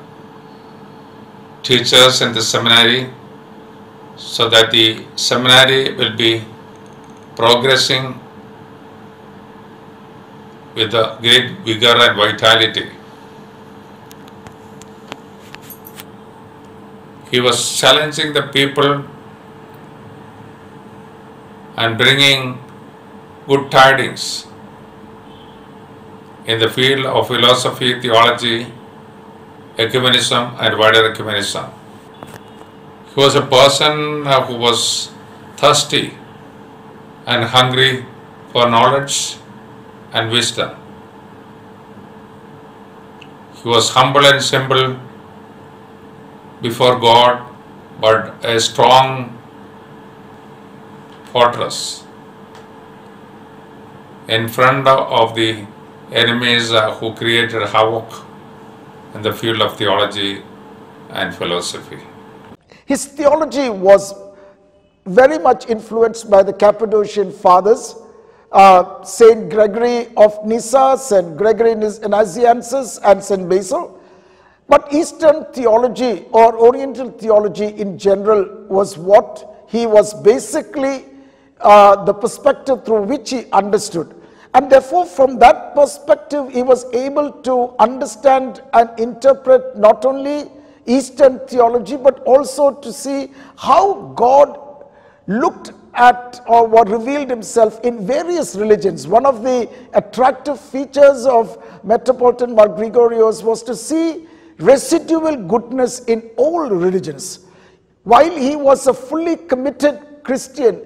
teachers in the seminary so that the seminary will be progressing with a great vigor and vitality. He was challenging the people and bringing good tidings in the field of philosophy, theology, ecumenism, and wider ecumenism. He was a person uh, who was thirsty and hungry for knowledge and wisdom. He was humble and simple before God, but a strong fortress in front of the enemies uh, who created havoc in the field of theology and philosophy. His theology was very much influenced by the Cappadocian fathers, uh, Saint Gregory of Nyssa, Saint Gregory Nazianzus, and Saint Basil. But Eastern theology or Oriental theology in general was what he was basically uh, the perspective through which he understood. And therefore, from that perspective, he was able to understand and interpret not only Eastern theology, but also to see how God looked at or what revealed himself in various religions. One of the attractive features of Metropolitan Mar Gregorios was to see residual goodness in all religions. While he was a fully committed Christian,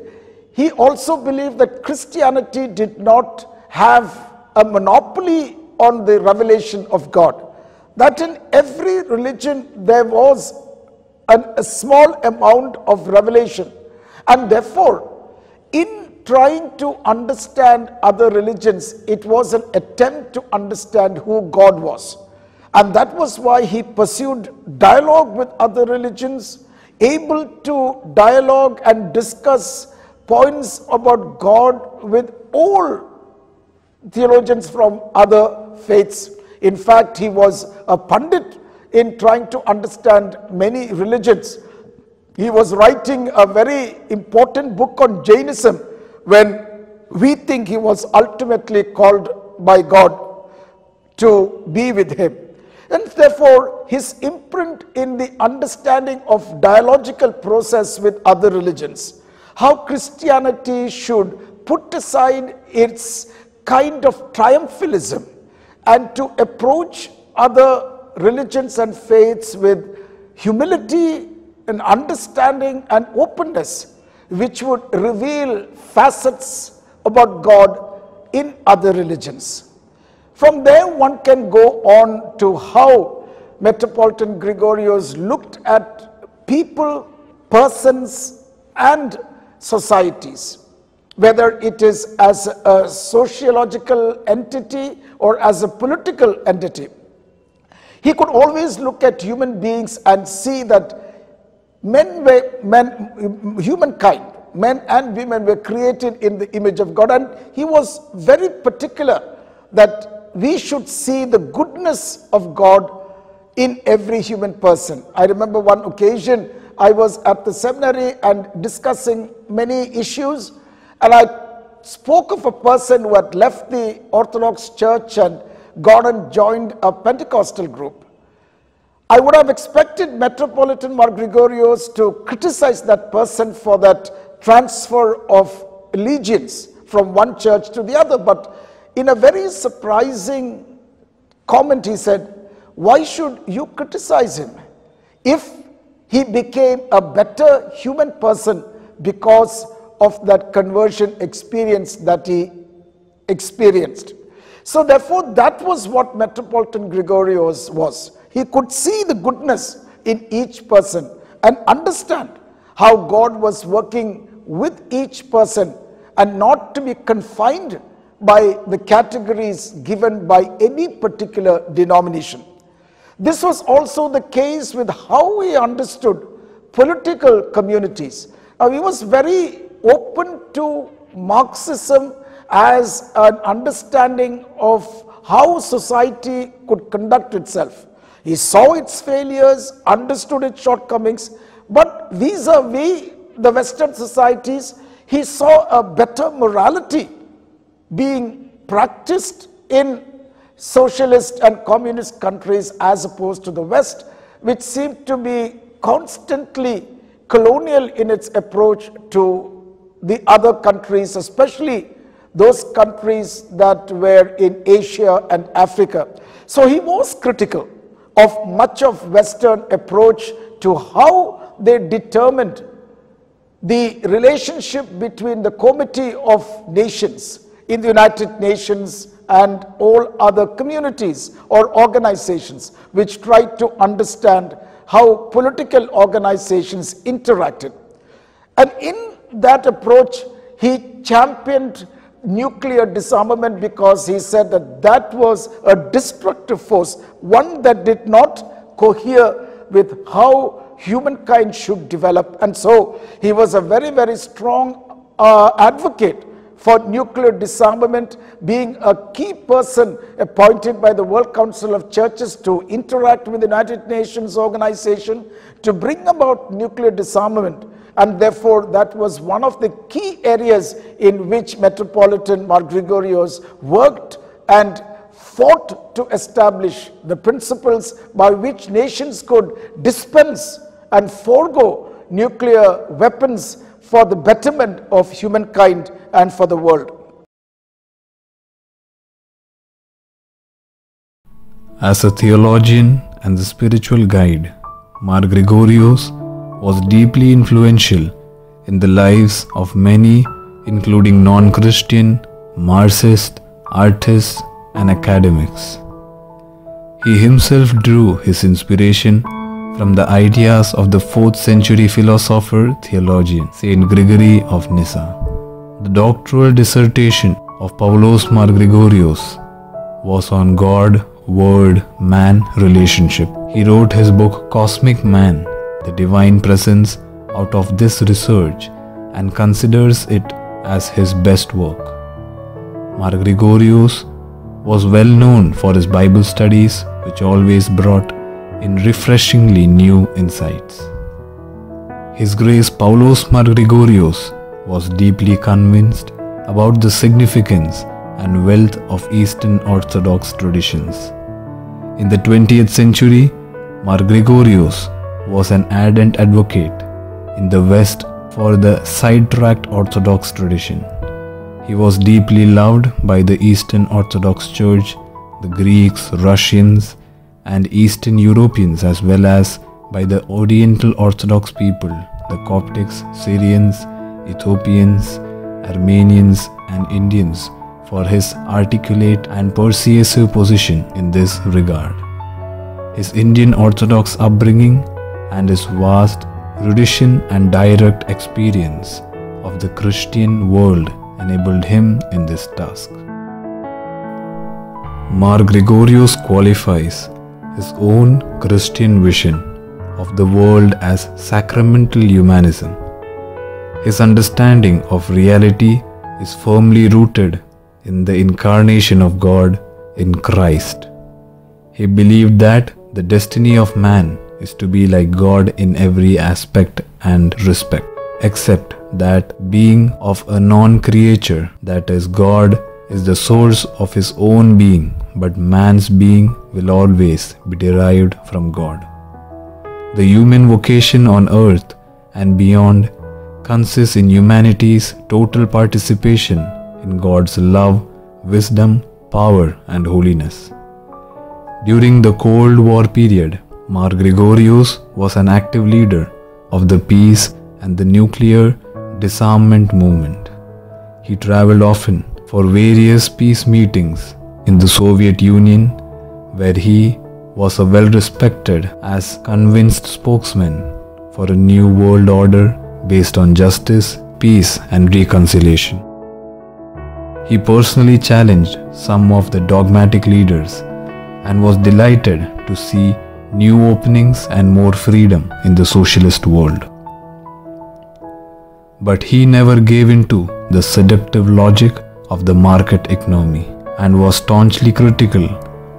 he also believed that Christianity did not have a monopoly on the revelation of God. That in every religion there was an, a small amount of revelation. And therefore, in trying to understand other religions, it was an attempt to understand who God was. And that was why he pursued dialogue with other religions, able to dialogue and discuss points about God with all theologians from other faiths. In fact, he was a pundit in trying to understand many religions. He was writing a very important book on Jainism when we think he was ultimately called by God to be with him. And therefore, his imprint in the understanding of dialogical process with other religions, how Christianity should put aside its kind of triumphalism and to approach other religions and faiths with humility and understanding and openness, which would reveal facets about God in other religions. From there, one can go on to how Metropolitan Gregorios looked at people, persons, and societies, whether it is as a sociological entity or as a political entity. He could always look at human beings and see that men were men, humankind, men and women were created in the image of God, and he was very particular that we should see the goodness of God in every human person. I remember one occasion I was at the seminary and discussing many issues, and I spoke of a person who had left the Orthodox Church and gone and joined a Pentecostal group. I would have expected Metropolitan Mar Gregorios to criticize that person for that transfer of allegiance from one church to the other, but in a very surprising comment, he said, Why should you criticize him if he became a better human person because of that conversion experience that he experienced? So, therefore, that was what Metropolitan Gregorios was. He could see the goodness in each person and understand how God was working with each person and not to be confined by the categories given by any particular denomination. This was also the case with how he understood political communities. Now, he was very open to Marxism as an understanding of how society could conduct itself. He saw its failures, understood its shortcomings, but vis a vis the Western societies, he saw a better morality being practiced in socialist and communist countries as opposed to the West, which seemed to be constantly colonial in its approach to the other countries, especially those countries that were in Asia and Africa. So he was critical of much of Western approach to how they determined the relationship between the Committee of Nations in the United Nations and all other communities or organizations which tried to understand how political organizations interacted. And in that approach, he championed nuclear disarmament because he said that that was a destructive force, one that did not cohere with how humankind should develop. And so he was a very, very strong uh, advocate for nuclear disarmament, being a key person appointed by the World Council of Churches to interact with the United Nations organization to bring about nuclear disarmament and therefore that was one of the key areas in which Metropolitan Mar Gregorios worked and fought to establish the principles by which nations could dispense and forego nuclear weapons for the betterment of humankind and for the world. As a theologian and the spiritual guide, Mar Gregorios was deeply influential in the lives of many, including non Christian, Marxist, artists, and academics. He himself drew his inspiration from the ideas of the 4th century philosopher theologian Saint Gregory of Nyssa. The doctoral dissertation of Paulos Mar Gregorios was on God, Word, Man relationship. He wrote his book Cosmic Man, the Divine Presence, out of this research and considers it as his best work. Mar Gregorios was well known for his Bible studies, which always brought in refreshingly new insights. His Grace Paulos Mar Gregorios was deeply convinced about the significance and wealth of Eastern Orthodox traditions. In the 20th century, Mar Gregorios was an ardent advocate in the West for the sidetracked Orthodox tradition. He was deeply loved by the Eastern Orthodox Church, the Greeks, Russians, and Eastern Europeans, as well as by the Oriental Orthodox people, the Coptics, Syrians, Ethiopians, Armenians, and Indians, for his articulate and persuasive position in this regard. His Indian Orthodox upbringing and his vast erudition and direct experience of the Christian world enabled him in this task. Mar Gregorios qualifies his own Christian vision of the world as sacramental humanism. His understanding of reality is firmly rooted in the incarnation of God in Christ. He believed that the destiny of man is to be like God in every aspect and respect, except that being of a non creature, that is, God, is the source of his own being, but man's being will always be derived from God. The human vocation on earth and beyond consists in humanity's total participation in God's love, wisdom, power, and holiness. During the Cold War period, Mar Gregorios was an active leader of the peace and the nuclear disarmament movement. He traveled often for various peace meetings in the Soviet Union, where he was a well respected as convinced spokesman for a new world order based on justice, peace, and reconciliation. He personally challenged some of the dogmatic leaders and was delighted to see new openings and more freedom in the socialist world. But he never gave in to the seductive logic of the market economy and was staunchly critical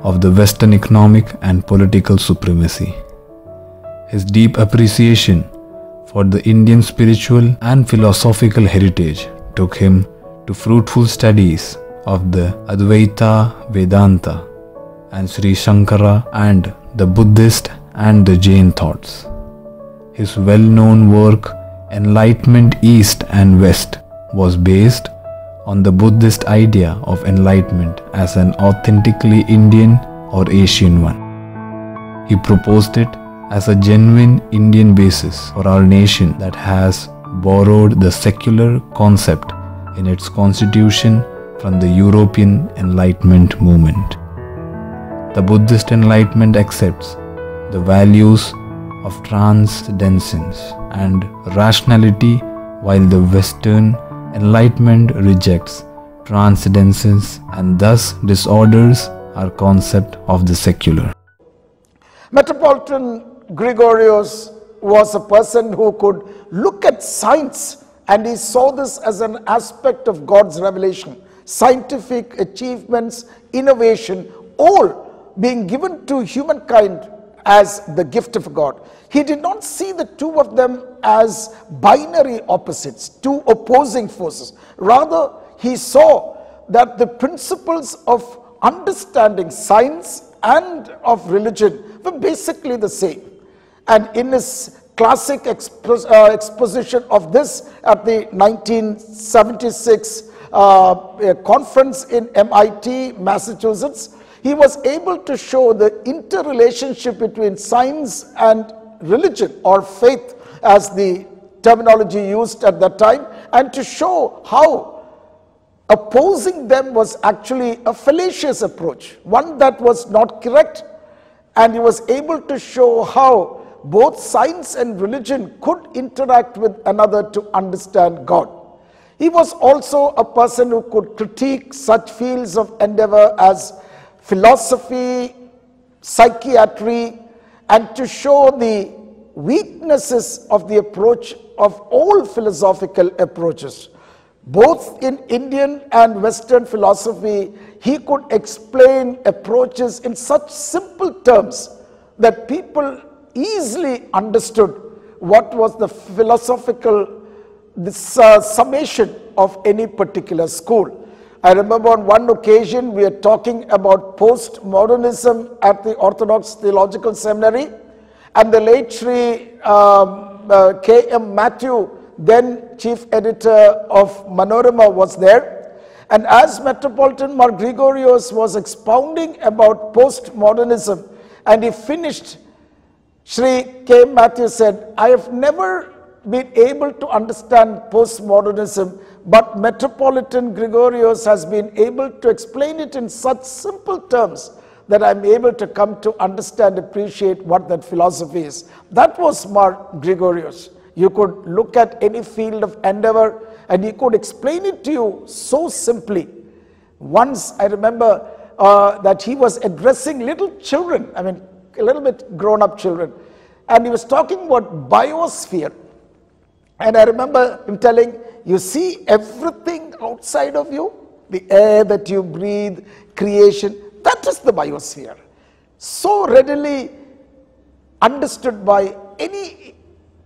of the Western economic and political supremacy. His deep appreciation for the Indian spiritual and philosophical heritage took him to fruitful studies of the Advaita Vedanta and Sri Shankara and the Buddhist and the Jain thoughts. His well known work Enlightenment East and West was based on the Buddhist idea of enlightenment as an authentically Indian or Asian one. He proposed it as a genuine Indian basis for our nation that has borrowed the secular concept in its constitution from the European Enlightenment movement. The Buddhist Enlightenment accepts the values of transcendence and rationality, while the Western Enlightenment rejects transcendences and thus disorders our concept of the secular. Metropolitan Gregorios was a person who could look at science and he saw this as an aspect of God's revelation. Scientific achievements, innovation, all being given to humankind as the gift of God. He did not see the two of them as binary opposites, two opposing forces. Rather, he saw that the principles of understanding science and of religion were basically the same. And in his classic expo uh, exposition of this at the 1976 uh, conference in MIT, Massachusetts, he was able to show the interrelationship between science and religion or faith as the terminology used at that time and to show how opposing them was actually a fallacious approach, one that was not correct and he was able to show how both science and religion could interact with another to understand God. He was also a person who could critique such fields of endeavor as philosophy, psychiatry, and to show the weaknesses of the approach of all philosophical approaches. Both in Indian and Western philosophy, he could explain approaches in such simple terms that people easily understood what was the philosophical this, uh, summation of any particular school. I remember on one occasion we were talking about postmodernism at the Orthodox Theological Seminary, and the late Sri um, uh, K.M. Mathew, then chief editor of Manorama, was there. And as Metropolitan Mar Gregorios was expounding about postmodernism, and he finished, Sri K. Mathew said, I have never been able to understand postmodernism, but Metropolitan Gregorios has been able to explain it in such simple terms that I'm able to come to understand, appreciate what that philosophy is. That was Mar Gregorios. You could look at any field of endeavor and he could explain it to you so simply. Once I remember uh, that he was addressing little children, I mean, a little bit grown up children, and he was talking about biosphere. And I remember him telling, You see everything outside of you, the air that you breathe, creation, that is the biosphere. So readily understood by any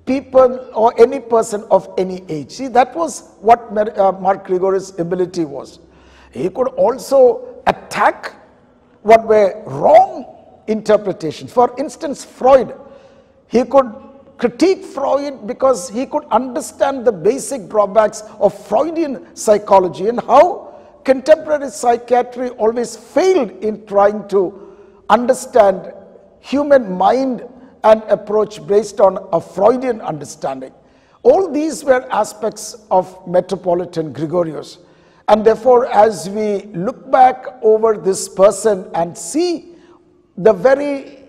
people or any person of any age. See, that was what uh, Mar Gregorios' ability was. He could also attack what were wrong interpretations. For instance, Freud, he could critique Freud because he could understand the basic drawbacks of Freudian psychology and how contemporary psychiatry always failed in trying to understand human mind and approach based on a Freudian understanding. All these were aspects of Metropolitan Gregorios. And therefore, as we look back over this person and see the very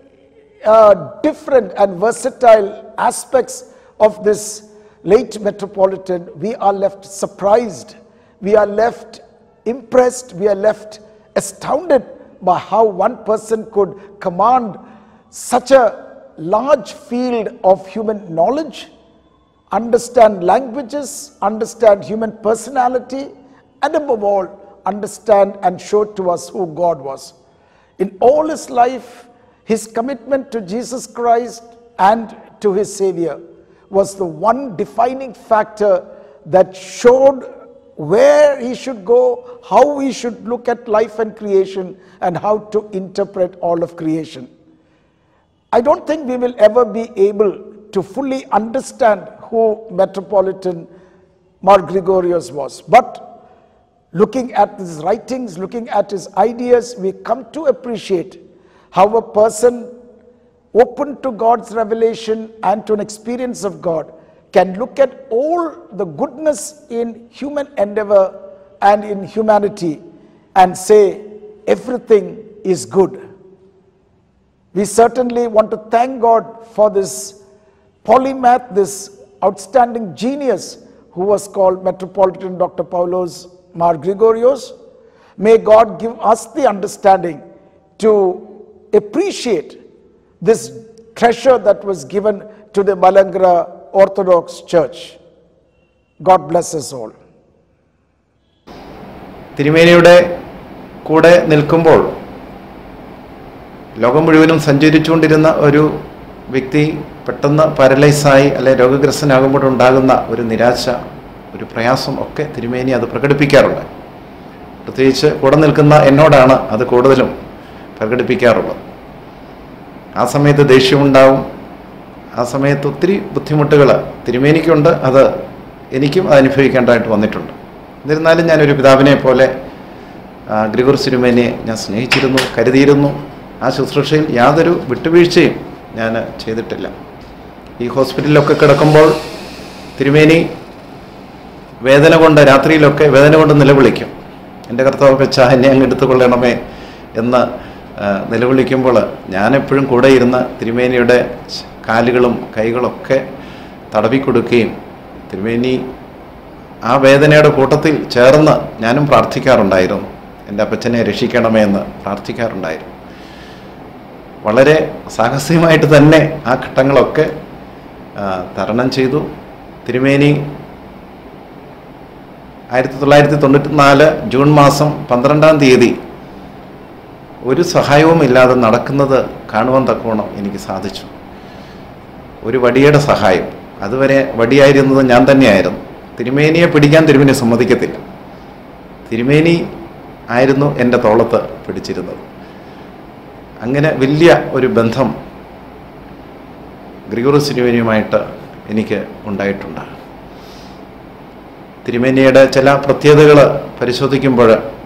uh, different and versatile aspects of this late metropolitan, we are left surprised, we are left impressed, we are left astounded by how one person could command such a large field of human knowledge, understand languages, understand human personality, and above all, understand and show to us who God was. In all his life, his commitment to Jesus Christ and to his Savior was the one defining factor that showed where he should go, how he should look at life and creation, and how to interpret all of creation. I don't think we will ever be able to fully understand who Metropolitan Mar Gregorios was. But looking at his writings, looking at his ideas, we come to appreciate how a person open to God's revelation and to an experience of God can look at all the goodness in human endeavor and in humanity and say everything is good. We certainly want to thank God for this polymath, this outstanding genius who was called Metropolitan Dr. Paulos Mar Gregorios. May God give us the understanding to appreciate this treasure that was given to the Malangra Orthodox Church. God bless us all. തിരുമേനിയുടെ കൂടെ നിൽക്കുമ്പോൾ ലോകം മുഴുവനും സഞ്ചരിച്ചുകൊണ്ടിരുന്ന ഒരു വ്യക്തി പെട്ടെന്ന് പാരലൈസായി അല്ലെ രോഗഗ്രസ്തനാകുമ്പോൾ ഉണ്ടാകുന്ന ഒരു നിരാശ ഒരു പ്രയാസം ഒക്കെ തിരുമേനി അത് പ്രകടിപ്പിക്കാറുണ്ട് പ്രത്യേകിച്ച് കൂടെ നിൽക്കുന്ന എന്നോടാണ് അത് കൂടുതലും പ്രകടിപ്പിക്കാറുള്ളത് ആ സമയത്ത് ദേഷ്യമുണ്ടാവും. ആ സമയത്ത് ഒത്തിരി ബുദ്ധിമുട്ടുകൾ തിരുമേനിക്കുണ്ട്. അത് എനിക്കും അത് അനുഭവിക്കേണ്ടതായിട്ട് വന്നിട്ടുണ്ട്. എന്നിരുന്നാലും ഞാനൊരു പിതാവിനെ പോലെ ഗ്രിഗുർ തിരുമേനിയെ ഞാൻ സ്നേഹിച്ചിരുന്നു കരുതിയിരുന്നു. ആ ശുശ്രൂഷയിൽ യാതൊരു വിട്ടുവീഴ്ചയും ഞാൻ ചെയ്തിട്ടില്ല. ഈ ഹോസ്പിറ്റലിലൊക്കെ കിടക്കുമ്പോൾ തിരുമേനി വേദന കൊണ്ട് രാത്രിയിലൊക്കെ വേദന കൊണ്ട് നിലവിളിക്കും. എന്റെ കർത്താവ് വെച്ചാൽ എന്നെ അങ്ങ് എടുത്തുകൊള്ളണമേ എന്ന് നിലവിളിക്കുമ്പോൾ ഞാനെപ്പോഴും കൂടെ ഇരുന്ന് തിരുമേനിയുടെ കാലുകളും കൈകളൊക്കെ തടവിക്കൊടുക്കുകയും തിരുമേനി ആ വേദനയുടെ കൂട്ടത്തിൽ ചേർന്ന് ഞാനും പ്രാർത്ഥിക്കാറുണ്ടായിരുന്നു. എന്റെ അപ്പച്ചനെ രക്ഷിക്കണമേ എന്ന് പ്രാർത്ഥിക്കാറുണ്ടായിരുന്നു. വളരെ സാഹസികമായിട്ട് തന്നെ ആ ഘട്ടങ്ങളൊക്കെ തരണം ചെയ്തു. തിരുമേനി ആയിരത്തി തൊള്ളായിരത്തി തൊണ്ണൂറ്റി നാല് ജൂൺ മാസം പന്ത്രണ്ടാം തീയതി ഒരു സഹായവും ഇല്ലാതെ നടക്കുന്നത് കാണുവാൻ തക്കവണ്ണം എനിക്ക് സാധിച്ചു. ഒരു വടിയുടെ സഹായം. അതുവരെ വടിയായിരുന്നത് ഞാൻ തന്നെയായിരുന്നു. തിരുമേനിയെ പിടിക്കാൻ തിരുമേനി സമ്മതിക്കത്തില്ല. തിരുമേനി ആയിരുന്നു എന്റെ തോളത്ത് പിടിച്ചിരുന്നത്. അങ്ങനെ വലിയ ഒരു ബന്ധം ഗ്രിഗോറി തിരുമേനിയുമായിട്ട് എനിക്ക് ഉണ്ടായിട്ടുണ്ട്. തിരുമേനിയുടെ ചില പ്രത്യേകതകൾ പരിശോധിക്കുമ്പോൾ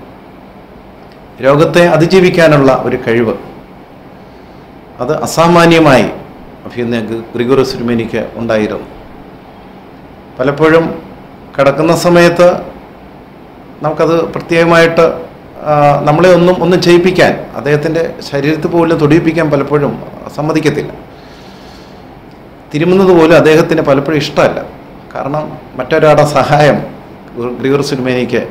രോഗത്തെ അതിജീവിക്കാനുള്ള ഒരു കഴിവ്. അത് അസാമാന്യമായി അഭിയുന്ന ഗ്രിഗോറസ് സുരുമേനിക്ക് ഉണ്ടായിരുന്നു. പലപ്പോഴും കിടക്കുന്ന സമയത്ത് നമുക്കത് പ്രത്യേകമായിട്ട് നമ്മളെ ഒന്നും ഒന്നും ചെയ്യിപ്പിക്കാൻ അദ്ദേഹത്തിന്റെ ശരീരത്തിൽ പോലും തൊടിയിപ്പിക്കാൻ പലപ്പോഴും സമ്മതിക്കത്തില്ല. തിരുമുന്നത് പോലും അദ്ദേഹത്തിന് പലപ്പോഴും ഇഷ്ടമല്ല. കാരണം മറ്റൊരാളുടെ സഹായം ഗ്രിഗർ സിനിമേനിക്ക്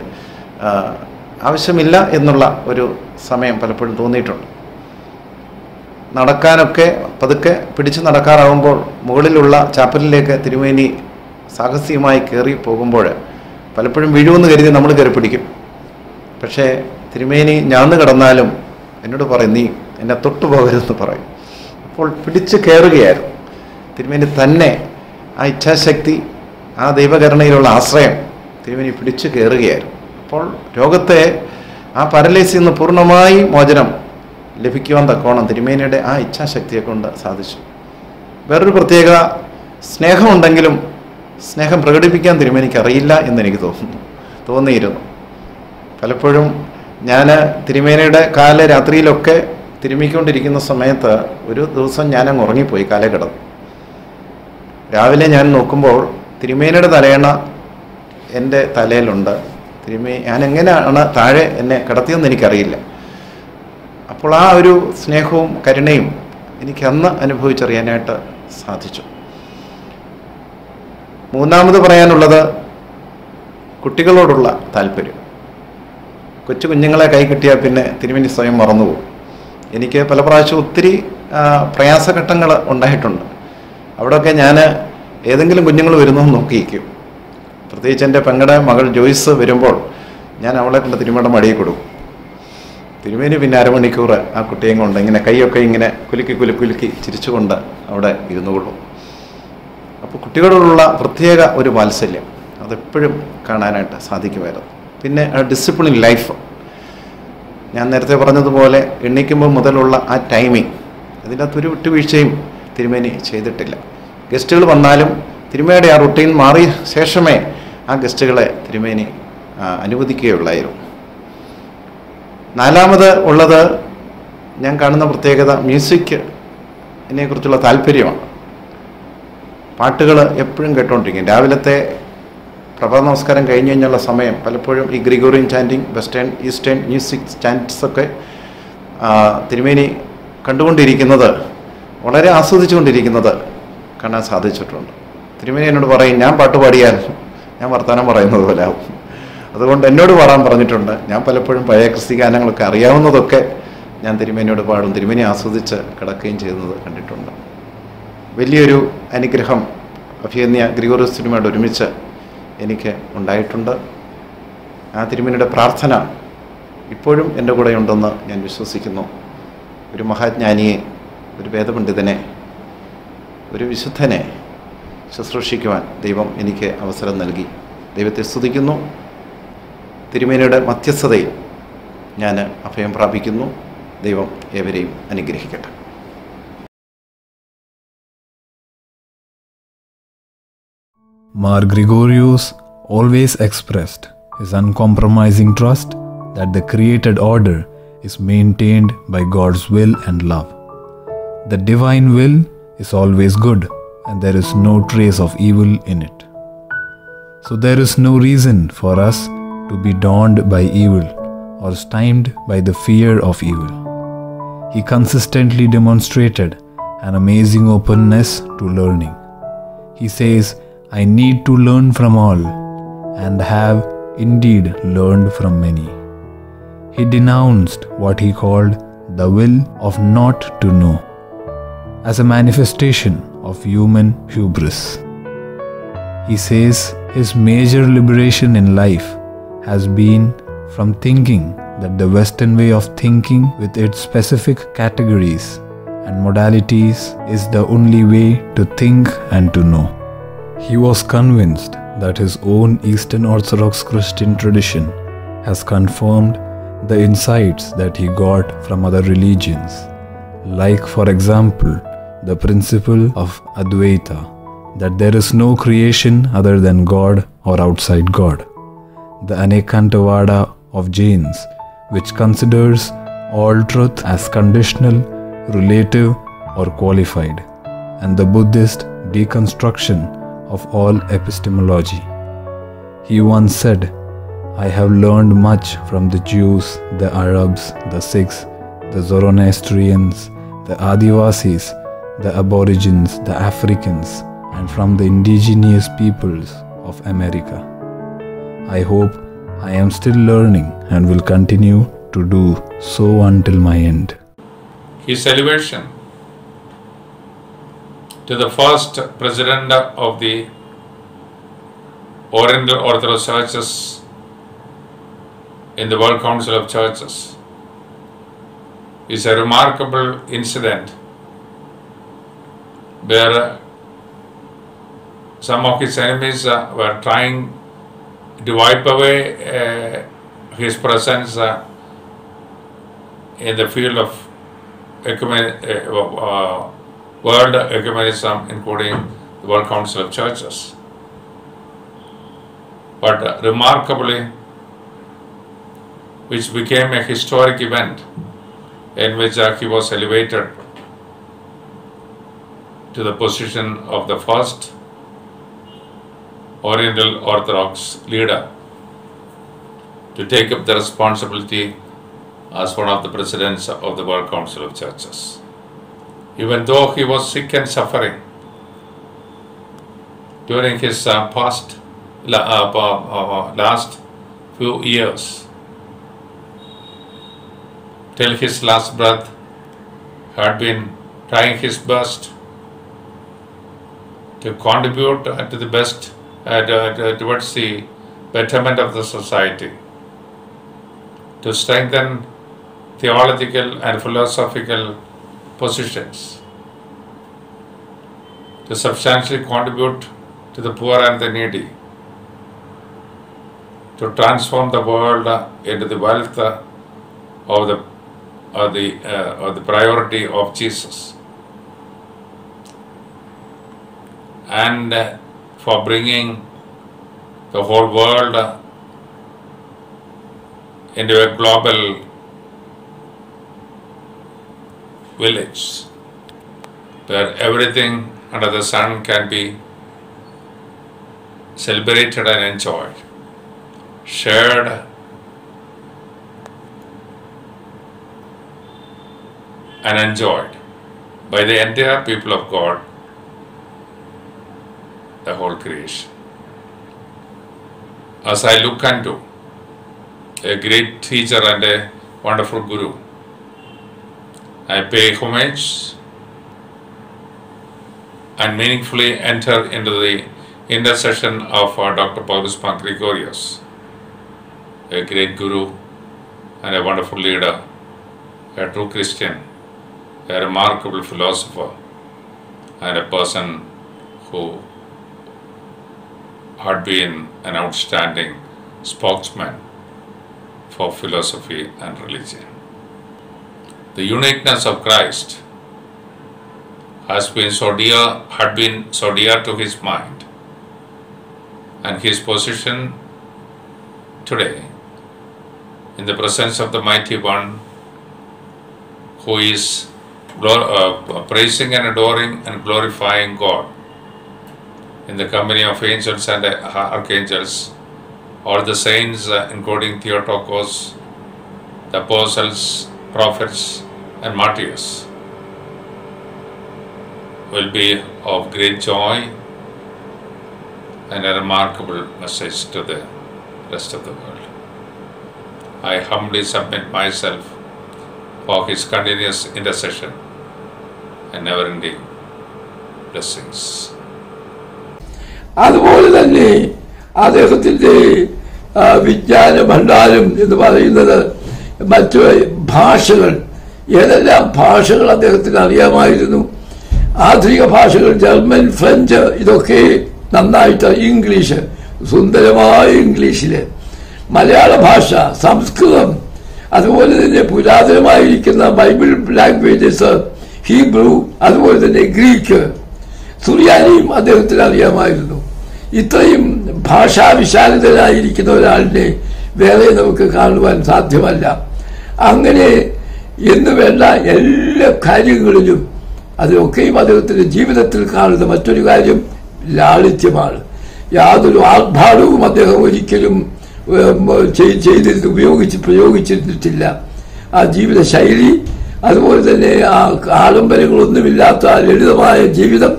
ആവശ്യമില്ല എന്നുള്ള ഒരു സമയം പലപ്പോഴും തോന്നിയിട്ടുണ്ട്. നടക്കാനൊക്കെ പതുക്കെ പിടിച്ചു നടക്കാറാവുമ്പോൾ മുകളിലുള്ള ചാപ്പലിലേക്ക് തിരുമേനി സാഹസികമായി കയറി പോകുമ്പോൾ പലപ്പോഴും വീഴുമെന്ന് കരുതി നമ്മൾ കയറി പിടിക്കും. പക്ഷേ തിരുമേനി ഞാന്ന് കിടന്നാലും എന്നോട് പറയും നീ എന്നെ തൊട്ടു പോകരുതെന്ന് പറയും. അപ്പോൾ പിടിച്ച് കയറുകയായിരുന്നു. തിരുമേനി തന്നെ ആ ഇച്ഛാശക്തി ആ ദൈവകരണയിലുള്ള ആശ്രയം തിരുമേനി പിടിച്ചു കയറുകയായിരുന്നു. അപ്പോൾ രോഗത്തെ ആ പരലേസിൽ നിന്ന് പൂർണമായി മോചനം ലഭിക്കുവാൻ തക്കോണം തിരുമേനിയുടെ ആ ഇച്ഛാശക്തിയെ കൊണ്ട് സാധിച്ചു. വേറൊരു പ്രത്യേകത സ്നേഹമുണ്ടെങ്കിലും സ്നേഹം പ്രകടിപ്പിക്കാൻ തിരുമേനിക്ക് അറിയില്ല എന്ന് എനിക്ക് തോന്നുന്നു തോന്നിയിരുന്നു. പലപ്പോഴും ഞാൻ തിരുമേനയുടെ കാല രാത്രിയിലൊക്കെ തിരുമിക്കൊണ്ടിരിക്കുന്ന സമയത്ത് ഒരു ദിവസം ഞാൻ അങ്ങ് ഉറങ്ങിപ്പോയി കാലേ കിടന്നു. രാവിലെ ഞാൻ നോക്കുമ്പോൾ തിരുമേനയുടെ തലയണ എന്റെ തലയിലുണ്ട്. തിരുമേ ഞാൻ എങ്ങനെയാണ് താഴെ എന്നെ കിടത്തിയെന്ന് എനിക്കറിയില്ല. അപ്പോൾ ആ ഒരു സ്നേഹവും കരുണയും എനിക്ക് അന്ന് അനുഭവിച്ചറിയാനായിട്ട് സാധിച്ചു. മൂന്നാമത് പറയാനുള്ളത് കുട്ടികളോടുള്ള താല്പര്യം. കൊച്ചു കുഞ്ഞുങ്ങളെ കൈ കിട്ടിയാൽ പിന്നെ തിരുമേനി സ്വയം മറന്നുപോകും. എനിക്ക് പല പ്രാവശ്യം ഒത്തിരി പ്രയാസഘട്ടങ്ങൾ ഉണ്ടായിട്ടുണ്ട്. അവിടെയൊക്കെ ഞാൻ ഏതെങ്കിലും കുഞ്ഞുങ്ങൾ വരുന്നു നോക്കിയിരിക്കും. പ്രത്യേകിച്ച് എന്റെ പെങ്ങളുടെ മകൾ ജോയ്സ് വരുമ്പോൾ ഞാൻ അവളെ കൊണ്ട് തിരുമയുടെ മടിയിൽ കൊടുക്കും തിരുമേനി പിന്നെ അരമണിക്കൂർ ആ കുട്ടിയെ കൊണ്ട് ഇങ്ങനെ കൈയൊക്കെ ഇങ്ങനെ കുലുക്കി കുലുക്കി കുലുക്കി ചിരിച്ചുകൊണ്ട് അവിടെ ഇരുന്നുകൊള്ളും അപ്പോൾ കുട്ടികളോടുള്ള പ്രത്യേക ഒരു വാത്സല്യം അതെപ്പോഴും കാണാനായിട്ട് സാധിക്കുമായിരുന്നു. പിന്നെ ഡിസിപ്ലിൻ ലൈഫ് ഞാൻ നേരത്തെ പറഞ്ഞതുപോലെ എണ്ണിക്കുമ്പോൾ മുതലുള്ള ആ ടൈമിങ് അതിനകത്തൊരു വിട്ടുവീഴ്ചയും തിരുമേനി ചെയ്തിട്ടില്ല. ഗസ്റ്റുകൾ വന്നാലും തിരുമേയുടെ ആ റുട്ടീൻ മാറിയ ശേഷമേ ആ ഗസ്റ്റുകളെ തിരുമേനി അനുവദിക്കുകയുള്ളായിരുന്നു. നാലാമത് ഉള്ളത് ഞാൻ കാണുന്ന പ്രത്യേകത മ്യൂസിക് ഇതിനെക്കുറിച്ചുള്ള താല്പര്യമാണ്. പാട്ടുകൾ എപ്പോഴും കേട്ടുകൊണ്ടിരിക്കും രാവിലത്തെ പ്രഭാത നമസ്കാരം കഴിഞ്ഞ് കഴിഞ്ഞുള്ള സമയം പലപ്പോഴും ഈ Gregorian chanting western eastern music ചാന്റ്സൊക്കെ തിരുമേനി കണ്ടുകൊണ്ടിരിക്കുന്നത് വളരെ ആസ്വദിച്ചുകൊണ്ടിരിക്കുന്നത് കാണാൻ സാധിച്ചിട്ടുണ്ട്. തിരുമേനി എന്നോട് പറയും ഞാൻ പാട്ട് പാടിയാൽ ഞാൻ വർത്തമാനം പറയുന്നത് പോലെ ആവും. അതുകൊണ്ട് എന്നോട് പാടാൻ പറഞ്ഞിട്ടുണ്ട്. ഞാൻ പലപ്പോഴും പഴയ ക്രിസ്തി ഗാനങ്ങളൊക്കെ അറിയാവുന്നതൊക്കെ ഞാൻ തിരുമേനിയോട് പാടും. തിരുമേനി ആസ്വദിച്ച് കിടക്കുകയും ചെയ്യുന്നത് കണ്ടിട്ടുണ്ട്. വലിയൊരു അനുഗ്രഹം അഭിയന്യ ഗ്രിഗോറിയസ് തിരുമയോട് ഒരുമിച്ച് എനിക്ക് ഉണ്ടായിട്ടുണ്ട്. ആ തിരുമേനിയുടെ പ്രാർത്ഥന ഇപ്പോഴും എന്റെ കൂടെ ഉണ്ടെന്ന് ഞാൻ വിശ്വസിക്കുന്നു. ഒരു മഹാജ്ഞാനിയെ ഒരു വേദപണ്ഡിതനെ ഒരു വിശുദ്ധനെ ശുശ്രൂഷിക്കുവാൻ ദൈവം എനിക്ക് അവസരം നൽകി. ദൈവത്തെ സ്തുതിക്കുന്നു. തിരുമേനിയുടെ മധ്യസ്ഥതയിൽ ഞാൻ അഭയം പ്രാപിക്കുന്നു. ദൈവം ഏവരെയും അനുഗ്രഹിക്കട്ടെ. Mar Gregorios always expressed is uncompromising trust that the created order is maintained by God's will and love. The divine will is always good. And there is no trace of evil in it. So there is no reason for us to be dawned by evil or stymied by the fear of evil. he consistently demonstrated an amazing openness to learning. He says, I need to learn from all, and have indeed learned from many. He denounced what he called the will of not to know as a manifestation of human hubris. He says his major liberation in life has been from thinking that the Western way of thinking with its specific categories and modalities is the only way to think and to know. He was convinced that his own Eastern Orthodox Christian tradition has confirmed the insights that he got from other religions, like, for example, the principle of Advaita, that there is no creation other than God or outside God, the Anekantavada of Jains, which considers all truth as conditional, relative, or qualified, and the Buddhist deconstruction of all epistemology. He once said, I have learned much from the Jews, the Arabs, the Sikhs, the Zoroastrians, the Adivasis, the Aborigines, the Africans, and from the indigenous peoples of America. I hope I am still learning and will continue to do so until my end. His elevation to the first president of the Oriental Orthodox Churches in the World Council of Churches is a remarkable incident where some of his enemies uh, were trying to wipe away uh, his presence uh, in the field of ecumen- uh, uh, world ecumenism, including the World Council of Churches. But remarkably, which became a historic event in which uh, he was elevated to the position of the first Oriental Orthodox leader to take up the responsibility as one of the presidents of the World Council of Churches. Even though he was sick and suffering during his uh, past uh, uh, last few years, till his last breath, had been trying his best to contribute to the best to- to- towards the betterment of the society, to strengthen theological and philosophical positions, to substantially contribute to the poor and the needy, to transform the world into the wealth of the of the uh, of the priority of Jesus, and for bringing the whole world into a global village where everything under the sun can be celebrated and enjoyed, shared and enjoyed by the entire people of God, the whole creation. As I look unto a great teacher and a wonderful guru, I pay homage and meaningfully enter into the intercession of Dr. Paulos Mar Gregorios, a great guru and a wonderful leader, a true Christian, a remarkable philosopher, and a person who had been an outstanding spokesman for philosophy and religion. The uniqueness of Christ has been so dear, had been so dear to his mind, and his position today in the presence of the Mighty One, who is uh, praising and adoring and glorifying God in the company of angels and uh, archangels, all the saints, uh, including Theotokos, the apostles, prophets, and martyrs will be of great joy and a remarkable message to the rest of the world. I humbly submit myself for his continuous intercession and never ending blessings. അതുപോലെ തന്നെ അദ്ദേഹത്തിന്റെ ആ, വിജ്ഞാന ഭണ്ഡാരം എന്ന് പറയുന്നത് മറ്റു ഭാഷകൾ ഏതെല്ലാം ഭാഷകൾ അദ്ദേഹത്തിന് അറിയാമായിരുന്നു? ആധുനിക ഭാഷകൾ ജർമ്മൻ ഫ്രഞ്ച് ഇതൊക്കെ നന്നായിട്ട് ഇംഗ്ലീഷ് സുന്ദരമായ ഇംഗ്ലീഷിൽ. മലയാള ഭാഷ സംസ്കൃതം അതുപോലെ തന്നെ പുരാതനമായിരിക്കുന്ന ബൈബിൾ ലാംഗ്വേജസ് ഹീബ്രു അതുപോലെ തന്നെ ഗ്രീക്ക് സുറിയാനിയും അദ്ദേഹത്തിന് അറിയാമായിരുന്നു. ഇത്രയും ഭാഷാ വിശാലതനായിരിക്കുന്ന ഒരാളിനെ വേറെ നമുക്ക് കാണുവാൻ സാധ്യമല്ല. അങ്ങനെ എന്ന് വേണ്ട എല്ലാ കാര്യങ്ങളിലും അതിലൊക്കെയും അദ്ദേഹത്തിന്റെ ജീവിതത്തിൽ കാണുന്ന മറ്റൊരു കാര്യം ലാളിത്യമാണ്. യാതൊരു ആർഭാടവും അദ്ദേഹം ഒരിക്കലും ചെയ്തിരുന്ന് ഉപയോഗിച്ച് പ്രയോഗിച്ചിരുന്നിട്ടില്ല. ആ ജീവിത ശൈലി അതുപോലെ തന്നെ ആ ആഡംബരങ്ങളൊന്നുമില്ലാത്ത ലളിതമായ ജീവിതം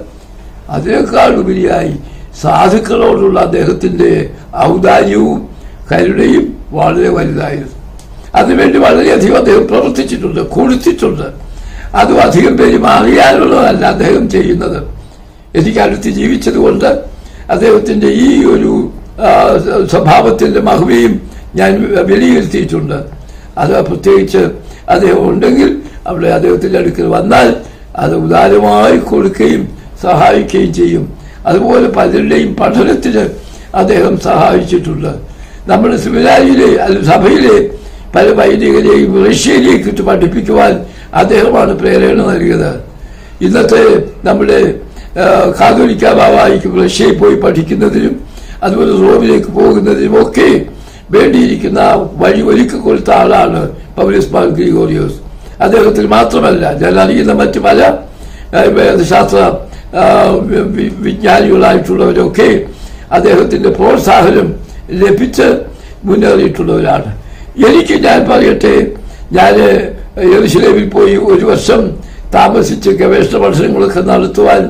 അതിനേക്കാൾ ഉപരിയായി. സാധുക്കളോടുള്ള അദ്ദേഹത്തിന്റെ ഔദാര്യവും കരുണയും വളരെ വലുതായിരുന്നു. അതിനുവേണ്ടി വളരെയധികം അദ്ദേഹം പ്രവർത്തിച്ചിട്ടുണ്ട് കൊടുത്തിട്ടുണ്ട്. അതും അധികം പേര് മാറിയാലുള്ളതല്ല അദ്ദേഹം ചെയ്യുന്നത്. എനിക്ക് അടുത്ത് ജീവിച്ചതുകൊണ്ട് അദ്ദേഹത്തിന്റെ ഈ ഒരു സ്വഭാവത്തിന്റെ മഹുവയും ഞാൻ വിലയിരുത്തിയിട്ടുണ്ട്. അത് പ്രത്യേകിച്ച് അദ്ദേഹം ഉണ്ടെങ്കിൽ അവിടെ അദ്ദേഹത്തിന്റെ അടുക്കൽ വന്നാൽ അത് ഉദാരമായി കൊടുക്കുകയും സഹായിക്കുകയും ചെയ്യും. അതുപോലെ പലരുടെയും പഠനത്തിന് അദ്ദേഹം സഹായിച്ചിട്ടുണ്ട്. നമ്മുടെ സിമിലാജിലെ അല്ല സഭയിലെ പല വൈദികരെയും റഷ്യയിലേക്ക് പഠിപ്പിക്കുവാൻ അദ്ദേഹമാണ് പ്രേരണ നൽകിയത്. ഇന്നത്തെ നമ്മുടെ കാതോലിക്ക ബാബായിക്ക് റഷ്യയിൽ പോയി പഠിക്കുന്നതിനും അതുപോലെ റോമിലേക്ക് പോകുന്നതിനും ഒക്കെ വേണ്ടിയിരിക്കുന്ന വഴി ഒരുക്കി കൊടുത്ത ആളാണ് പൗലിസ് പാൽ ഗ്രിഗോറിയോസ്. അദ്ദേഹത്തിന് മാത്രമല്ല ഞാൻ അറിയുന്ന മറ്റ് പല വേദശാസ്ത്ര വിജ്ഞാനികളായിട്ടുള്ളവരൊക്കെ അദ്ദേഹത്തിന്റെ പ്രോത്സാഹനം ലഭിച്ച് മുന്നേറിയിട്ടുള്ളവരാണ്. എനിക്ക് ഞാൻ പറയട്ടെ ഞാൻ യെറുശലേമിൽ പോയി ഒരു വർഷം താമസിച്ച് ഗവേഷണ പഠനങ്ങളൊക്കെ നടത്തുവാൻ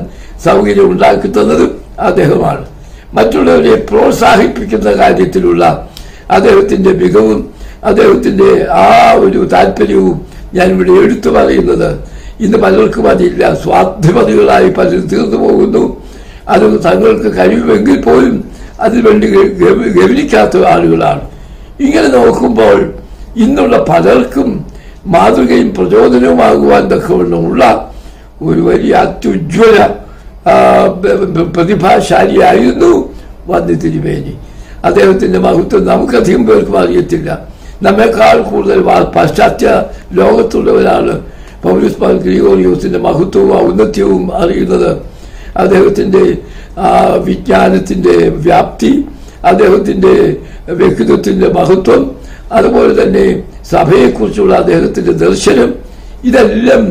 സൗകര്യം ഉണ്ടാക്കി തന്നതും അദ്ദേഹമാണ്. മറ്റുള്ളവരെ പ്രോത്സാഹിപ്പിക്കുന്ന കാര്യത്തിലുള്ള അദ്ദേഹത്തിന്റെ മികവും അദ്ദേഹത്തിന്റെ ആ ഒരു താല്പര്യവും ഞാൻ ഇവിടെ എടുത്തു പറയുന്നത് ഇന്ന് പലർക്കും അതില്ല സ്വാധിപതികളായി പലരും തീർന്നു പോകുന്നു. അത് തങ്ങൾക്ക് കഴിയുമെങ്കിൽ പോലും അതിനുവേണ്ടി ഗവനിക്കാത്ത ആളുകളാണ്. ഇങ്ങനെ നോക്കുമ്പോൾ ഇന്നുള്ള പലർക്കും മാതൃകയും പ്രചോദനവുമാകുവാൻ തക്കവണ്ണമുള്ള ഒരു വലിയ അത്യുജ്വല പ്രതിഭാശാലിയായിരുന്നു വന്നി തിരുമേനി അദ്ദേഹത്തിന്റെ മഹത്വം നമുക്കധികം പേർക്കും അറിയത്തില്ല. നമ്മെക്കാൾ കൂടുതൽ പാശ്ചാത്യ ലോകത്തുള്ളവരാണ് പൗരസ് പാൽ ഗ്രിഗോറിയോസിന്റെ മഹത്വവും ഔന്നത്യവും അറിയുന്നത് അദ്ദേഹത്തിന്റെ ആ വിജ്ഞാനത്തിന്റെ വ്യാപ്തി അദ്ദേഹത്തിന്റെ വ്യക്തിത്വത്തിന്റെ മഹത്വം അതുപോലെ തന്നെ സഭയെക്കുറിച്ചുള്ള അദ്ദേഹത്തിന്റെ ദർശനം ഇതെല്ലാം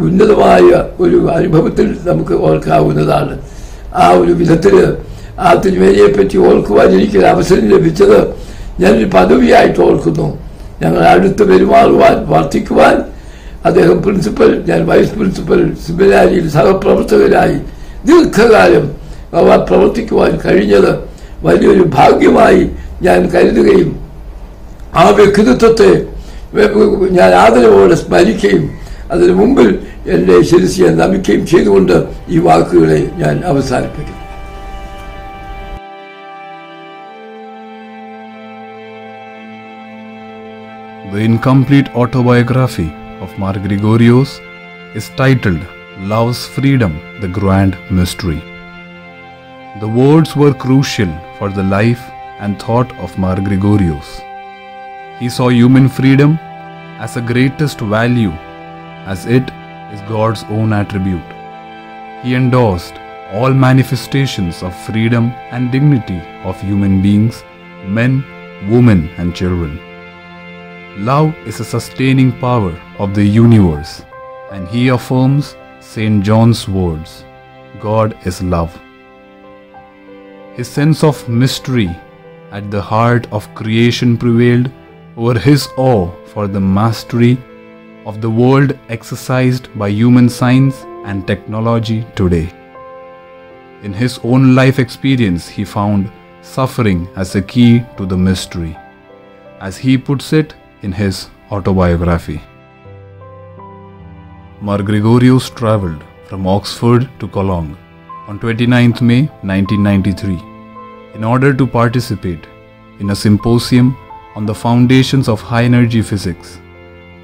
ഉന്നതമായ ഒരു അനുഭവത്തിൽ നമുക്ക് ഓർക്കാവുന്നതാണ്. ആ ഒരു വിധത്തിൽ ആ തിരുമേനിയെ പറ്റി ഓർക്കുവാൻ എനിക്ക് ഒരു അവസരം ലഭിച്ചത് ഞാനൊരു പദവിയായിട്ട് ഓർക്കുന്നു. ഞങ്ങൾ അടുത്ത് പെരുമാറുവാൻ വർദ്ധിക്കുവാൻ അദ്ദേഹം പ്രിൻസിപ്പൽ ഞാൻ വൈസ് പ്രിൻസിപ്പൽ സെമിനാരിയിൽ സഹപ്രവർത്തകരായി ദീർഘകാലം പ്രവർത്തിക്കുവാൻ കഴിഞ്ഞത് വലിയൊരു ഭാഗ്യമായി ഞാൻ കരുതുകയും ആ വ്യക്തിത്വത്തെ ഞാൻ ആദരവോടെ സ്മരിക്കുകയും അതിനു മുമ്പിൽ എന്റെ ശിരസിയെ നമിക്കുകയും ചെയ്തുകൊണ്ട് ഈ വാക്കുകളെ ഞാൻ അവസാനിപ്പിക്കുന്നു. The incomplete autobiography of Mar Gregorios is titled Love's Freedom, the Grand Mystery. The words were crucial for the life and thought of Mar Gregorios. He saw human freedom as the greatest value, as it is God's own attribute. He endorsed all manifestations of freedom and dignity of human beings, men, women, and children. Love is a sustaining power of the universe, and he affirms St. John's words God is love. His sense of mystery at the heart of creation prevailed over his awe for the mastery of the world exercised by human science and technology today. In his own life experience, he found suffering as a key to the mystery, as he puts it in his autobiography. Mar Gregorios travelled from Oxford to Cologne on 29th May 1993 in order to participate in a symposium on the foundations of high energy physics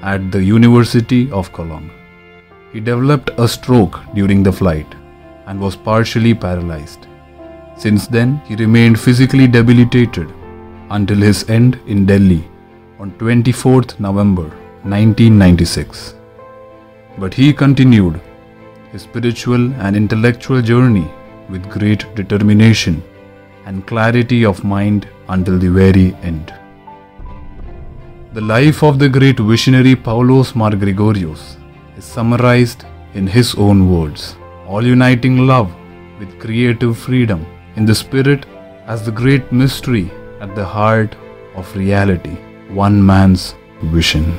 at the University of Cologne. He developed a stroke during the flight and was partially paralyzed. Since then, he remained physically debilitated until his end in Delhi on 24th November 1996. But he continued his spiritual and intellectual journey with great determination and clarity of mind until the very end. The life of the great visionary Paulos Mar Gregorios is summarized in his own words, all uniting love with creative freedom in the spirit as the great mystery at the heart of reality, one man's vision.